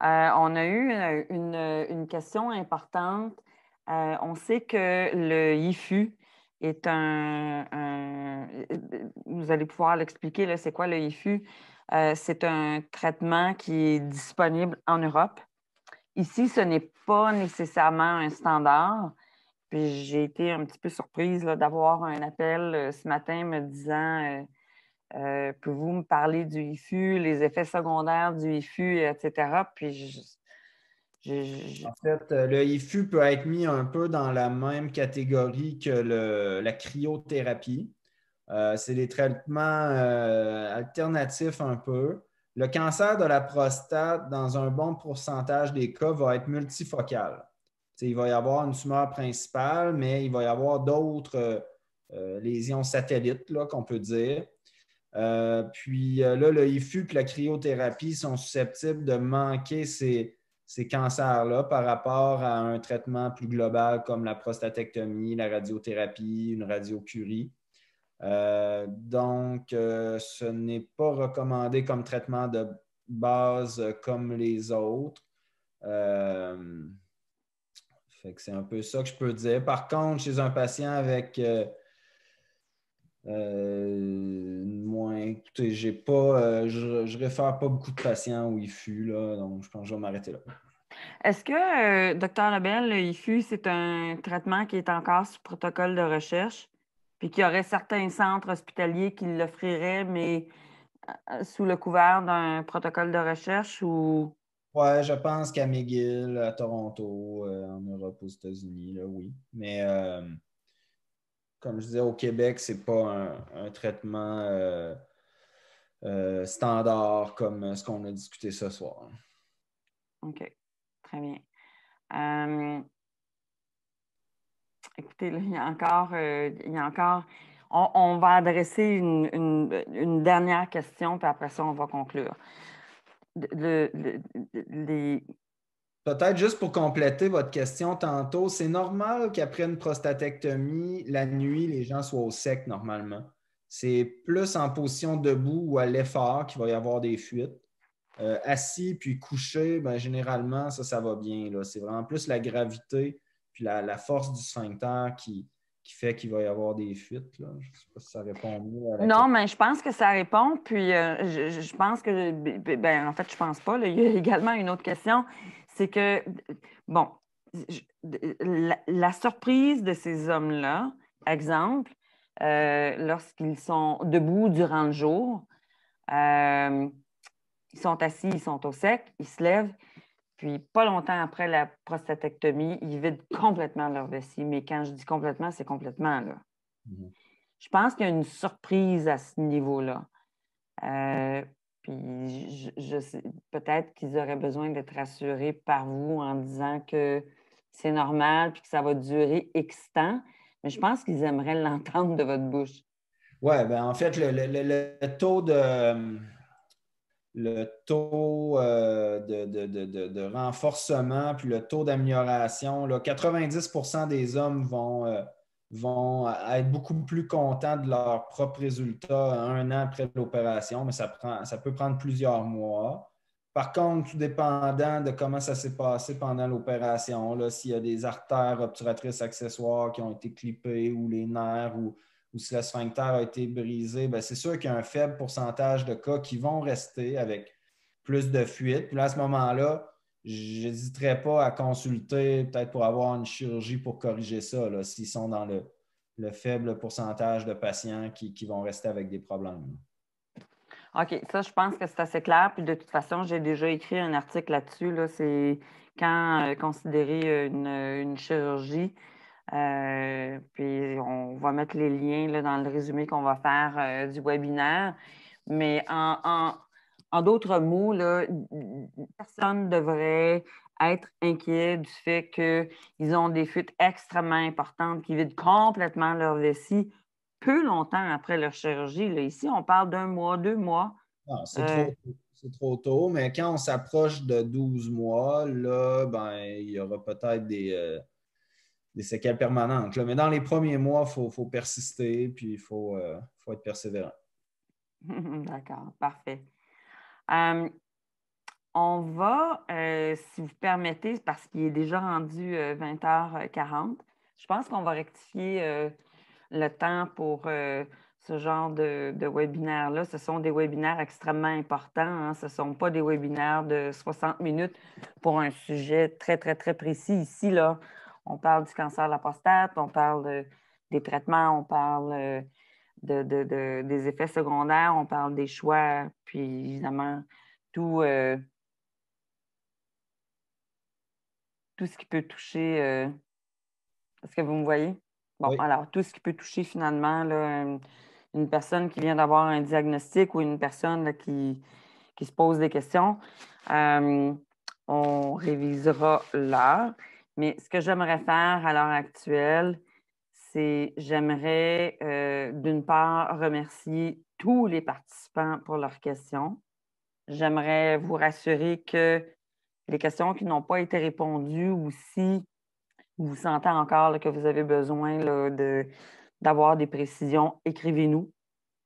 on a eu une, une question importante. on sait que le IFU, est un, vous allez pouvoir l'expliquer, c'est quoi le IFU? Euh, c'est un traitement qui est disponible en Europe. Ici, ce n'est pas nécessairement un standard. Puis j'ai été un petit peu surprise d'avoir un appel euh, ce matin me disant euh, Pouvez-vous me parler du IFU, les effets secondaires du IFU, etc. Puis en fait, euh, le IFU peut être mis un peu dans la même catégorie que la cryothérapie. Euh, c'est des traitements euh, alternatifs un peu. Le cancer de la prostate, dans un bon pourcentage des cas, va être multifocal. il va y avoir une tumeur principale, mais il va y avoir d'autres lésions satellites, qu'on peut dire. puis là, le IFU et la cryothérapie sont susceptibles de manquer ces, ces cancers-là par rapport à un traitement plus global comme la prostatectomie, la radiothérapie, une radiocurie. Euh, donc, euh, ce n'est pas recommandé comme traitement de base comme les autres. Euh, c'est un peu ça que je peux dire. Par contre, chez un patient avec moins, écoutez, j'ai pas, euh, je, je, réfère pas beaucoup de patients au IFU, là, donc je pense que je vais m'arrêter là. Est-ce que, euh, docteur Lebel, le IFU, c'est un traitement qui est encore sous protocole de recherche? puis qu'il y aurait certains centres hospitaliers qui l'offriraient, mais sous le couvert d'un protocole de recherche ou? Oui, je pense qu'à McGill, à Toronto, en Europe, aux États-Unis, là, oui. Mais comme je disais, au Québec, ce n'est pas un, traitement standard comme ce qu'on a discuté ce soir. OK. Très bien. Euh, écoutez, il y a encore, euh, il y a encore on, va adresser une, dernière question, puis après ça, on va conclure. Peut-être juste pour compléter votre question tantôt, c'est normal qu'après une prostatectomie, la nuit, les gens soient au sec normalement. C'est plus en position debout ou à l'effort qu'il va y avoir des fuites. Euh, assis puis couché, ben, généralement, ça, ça va bien. C'est vraiment plus la gravité puis la, force du sphincter qui, fait qu'il va y avoir des fuites. Je ne sais pas si ça répond mieux à la Non, mais je pense que ça répond. Puis euh, je, pense que, ben, en fait, je pense pas. Il y a également une autre question. C'est que, bon, la, surprise de ces hommes-là, exemple, euh, lorsqu'ils sont debout durant le jour, ils sont assis, ils sont au sec, ils se lèvent, puis pas longtemps après la prostatectomie, ils vident complètement leur vessie. Mais quand je dis complètement, c'est complètement là. Mhm. Je pense qu'il y a une surprise à ce niveau-là. Euh, puis je, sais, peut-être qu'ils auraient besoin d'être rassurés par vous en disant que c'est normal puis que ça va durer X temps. Mais je pense qu'ils aimeraient l'entendre de votre bouche. Oui, ben en fait, le taux de le taux euh, de, renforcement puis le taux d'amélioration. 90% des hommes vont, euh, vont être beaucoup plus contents de leurs propres résultats un an après l'opération, mais ça, prend, ça peut prendre plusieurs mois. Par contre, tout dépendant de comment ça s'est passé pendant l'opération, s'il y a des artères obturatrices accessoires qui ont été clippées ou les nerfs ou si le sphincter a été brisé, ben, c'est sûr qu'il y a un faible pourcentage de cas qui vont rester avec plus de fuite. Puis là, à ce moment-là, je n'hésiterai pas à consulter peut-être pour avoir une chirurgie pour corriger ça, s'ils sont dans le, faible pourcentage de patients qui, vont rester avec des problèmes. OK, ça, je pense que c'est assez clair. Puis de toute façon, j'ai déjà écrit un article là-dessus. c'est quand euh, considérer une chirurgie. Euh, puis on va mettre les liens dans le résumé qu'on va faire euh, du webinaire. Mais en, d'autres mots, là, personne ne devrait être inquiet du fait qu'ils ont des fuites extrêmement importantes qui vident complètement leur vessie peu longtemps après leur chirurgie. Là. Ici, on parle d'un mois, deux mois. Euh, c'est trop, tôt, mais quand on s'approche de 12 mois, là, ben, il y aura peut-être des, des séquelles permanentes. Mais dans les premiers mois, il faut, persister, puis il faut, euh, faut, être persévérant. D'accord, parfait. Euh, on va, euh, si vous permettez, parce qu'il est déjà rendu 20h40, je pense qu'on va rectifier le temps pour ce genre de, webinaire-là. Ce sont des webinaires extrêmement importants. Hein. Ce ne sont pas des webinaires de 60 minutes pour un sujet très, très, très précis. Ici, là, on parle du cancer de la prostate, on parle des traitements, on parle euh, des effets secondaires, on parle des choix, puis évidemment, tout, euh, tout ce qui peut toucher. Euh, est-ce que vous me voyez? Bon, alors, tout ce qui peut toucher finalement une, personne qui vient d'avoir un diagnostic ou une personne qui, qui, se pose des questions, on révisera là. Mais ce que j'aimerais faire à l'heure actuelle, c'est j'aimerais euh, d'une part remercier tous les participants pour leurs questions. J'aimerais vous rassurer que les questions qui n'ont pas été répondues ou si vous sentez encore que vous avez besoin d'avoir des précisions, écrivez-nous,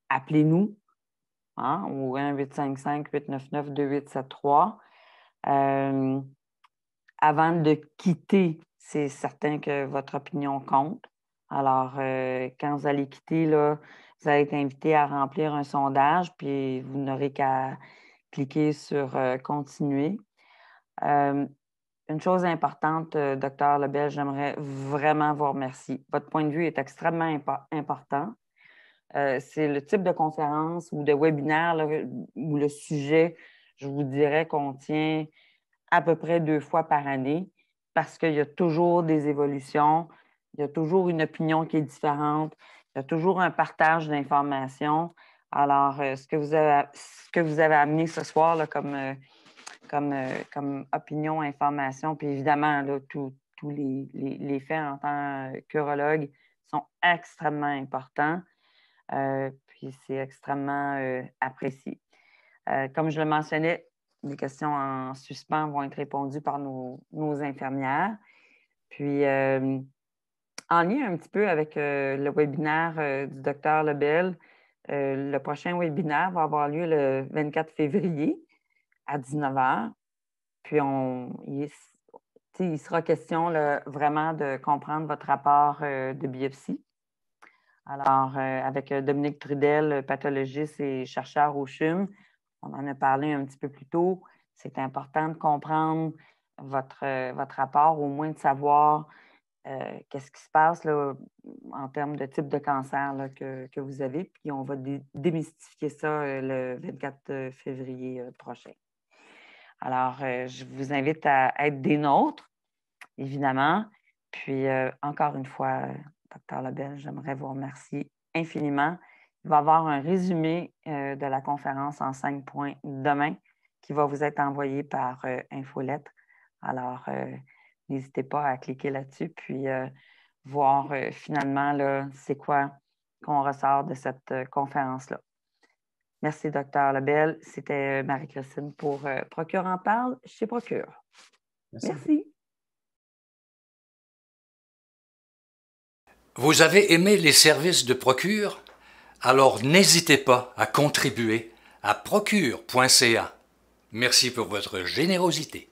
appelez-nous hein, au 1-855-899-2873 avant de quitter, c'est certain que votre opinion compte. Alors, euh, quand vous allez quitter, là, vous allez être invité à remplir un sondage, puis vous n'aurez qu'à cliquer sur euh, Continuer. Euh, une chose importante, docteur Lebel, j'aimerais vraiment vous remercier. Votre point de vue est extrêmement important. c'est le type de conférence ou de webinaire où le sujet, je vous dirais, qu'on tient à peu près deux fois par année parce qu'il y a toujours des évolutions, il y a toujours une opinion qui est différente, il y a toujours un partage d'informations. Alors, euh, ce, que vous avez, ce que vous avez amené ce soir là, comme, euh, comme, euh, comme opinion, information, puis évidemment, tous les, les, faits en tant qu'urologue sont extrêmement importants, puis c'est extrêmement apprécié. comme je le mentionnais, les questions en suspens vont être répondues par nos, infirmières. Puis, en lien un petit peu avec euh, le webinaire euh, du docteur Lebel, le prochain webinaire va avoir lieu le 24 février à 19h. Puis, on, il, sera question vraiment de comprendre votre rapport de biopsie. Alors, avec Dominique Trudel, pathologiste et chercheur au CHUM, on en a parlé un petit peu plus tôt. C'est important de comprendre votre, euh, votre rapport, au moins de savoir euh, qu'est-ce qui se passe là, en termes de type de cancer que, vous avez? Puis on va démystifier ça euh, le 24 février prochain. Alors, je vous invite à être des nôtres, évidemment. Puis, encore une fois, docteur Lebel, j'aimerais vous remercier infiniment. Il va y avoir un résumé euh, de la conférence en cinq points demain qui va vous être envoyé par euh, infolettre. Alors, euh, n'hésitez pas à cliquer là-dessus puis voir finalement c'est quoi qu'on ressort de cette conférence-là. Merci, docteur Lebel. C'était Marie-Christine pour Procure en parle chez Procure. Merci. Vous avez aimé les services de Procure? alors n'hésitez pas à contribuer à procure.ca. Merci pour votre générosité.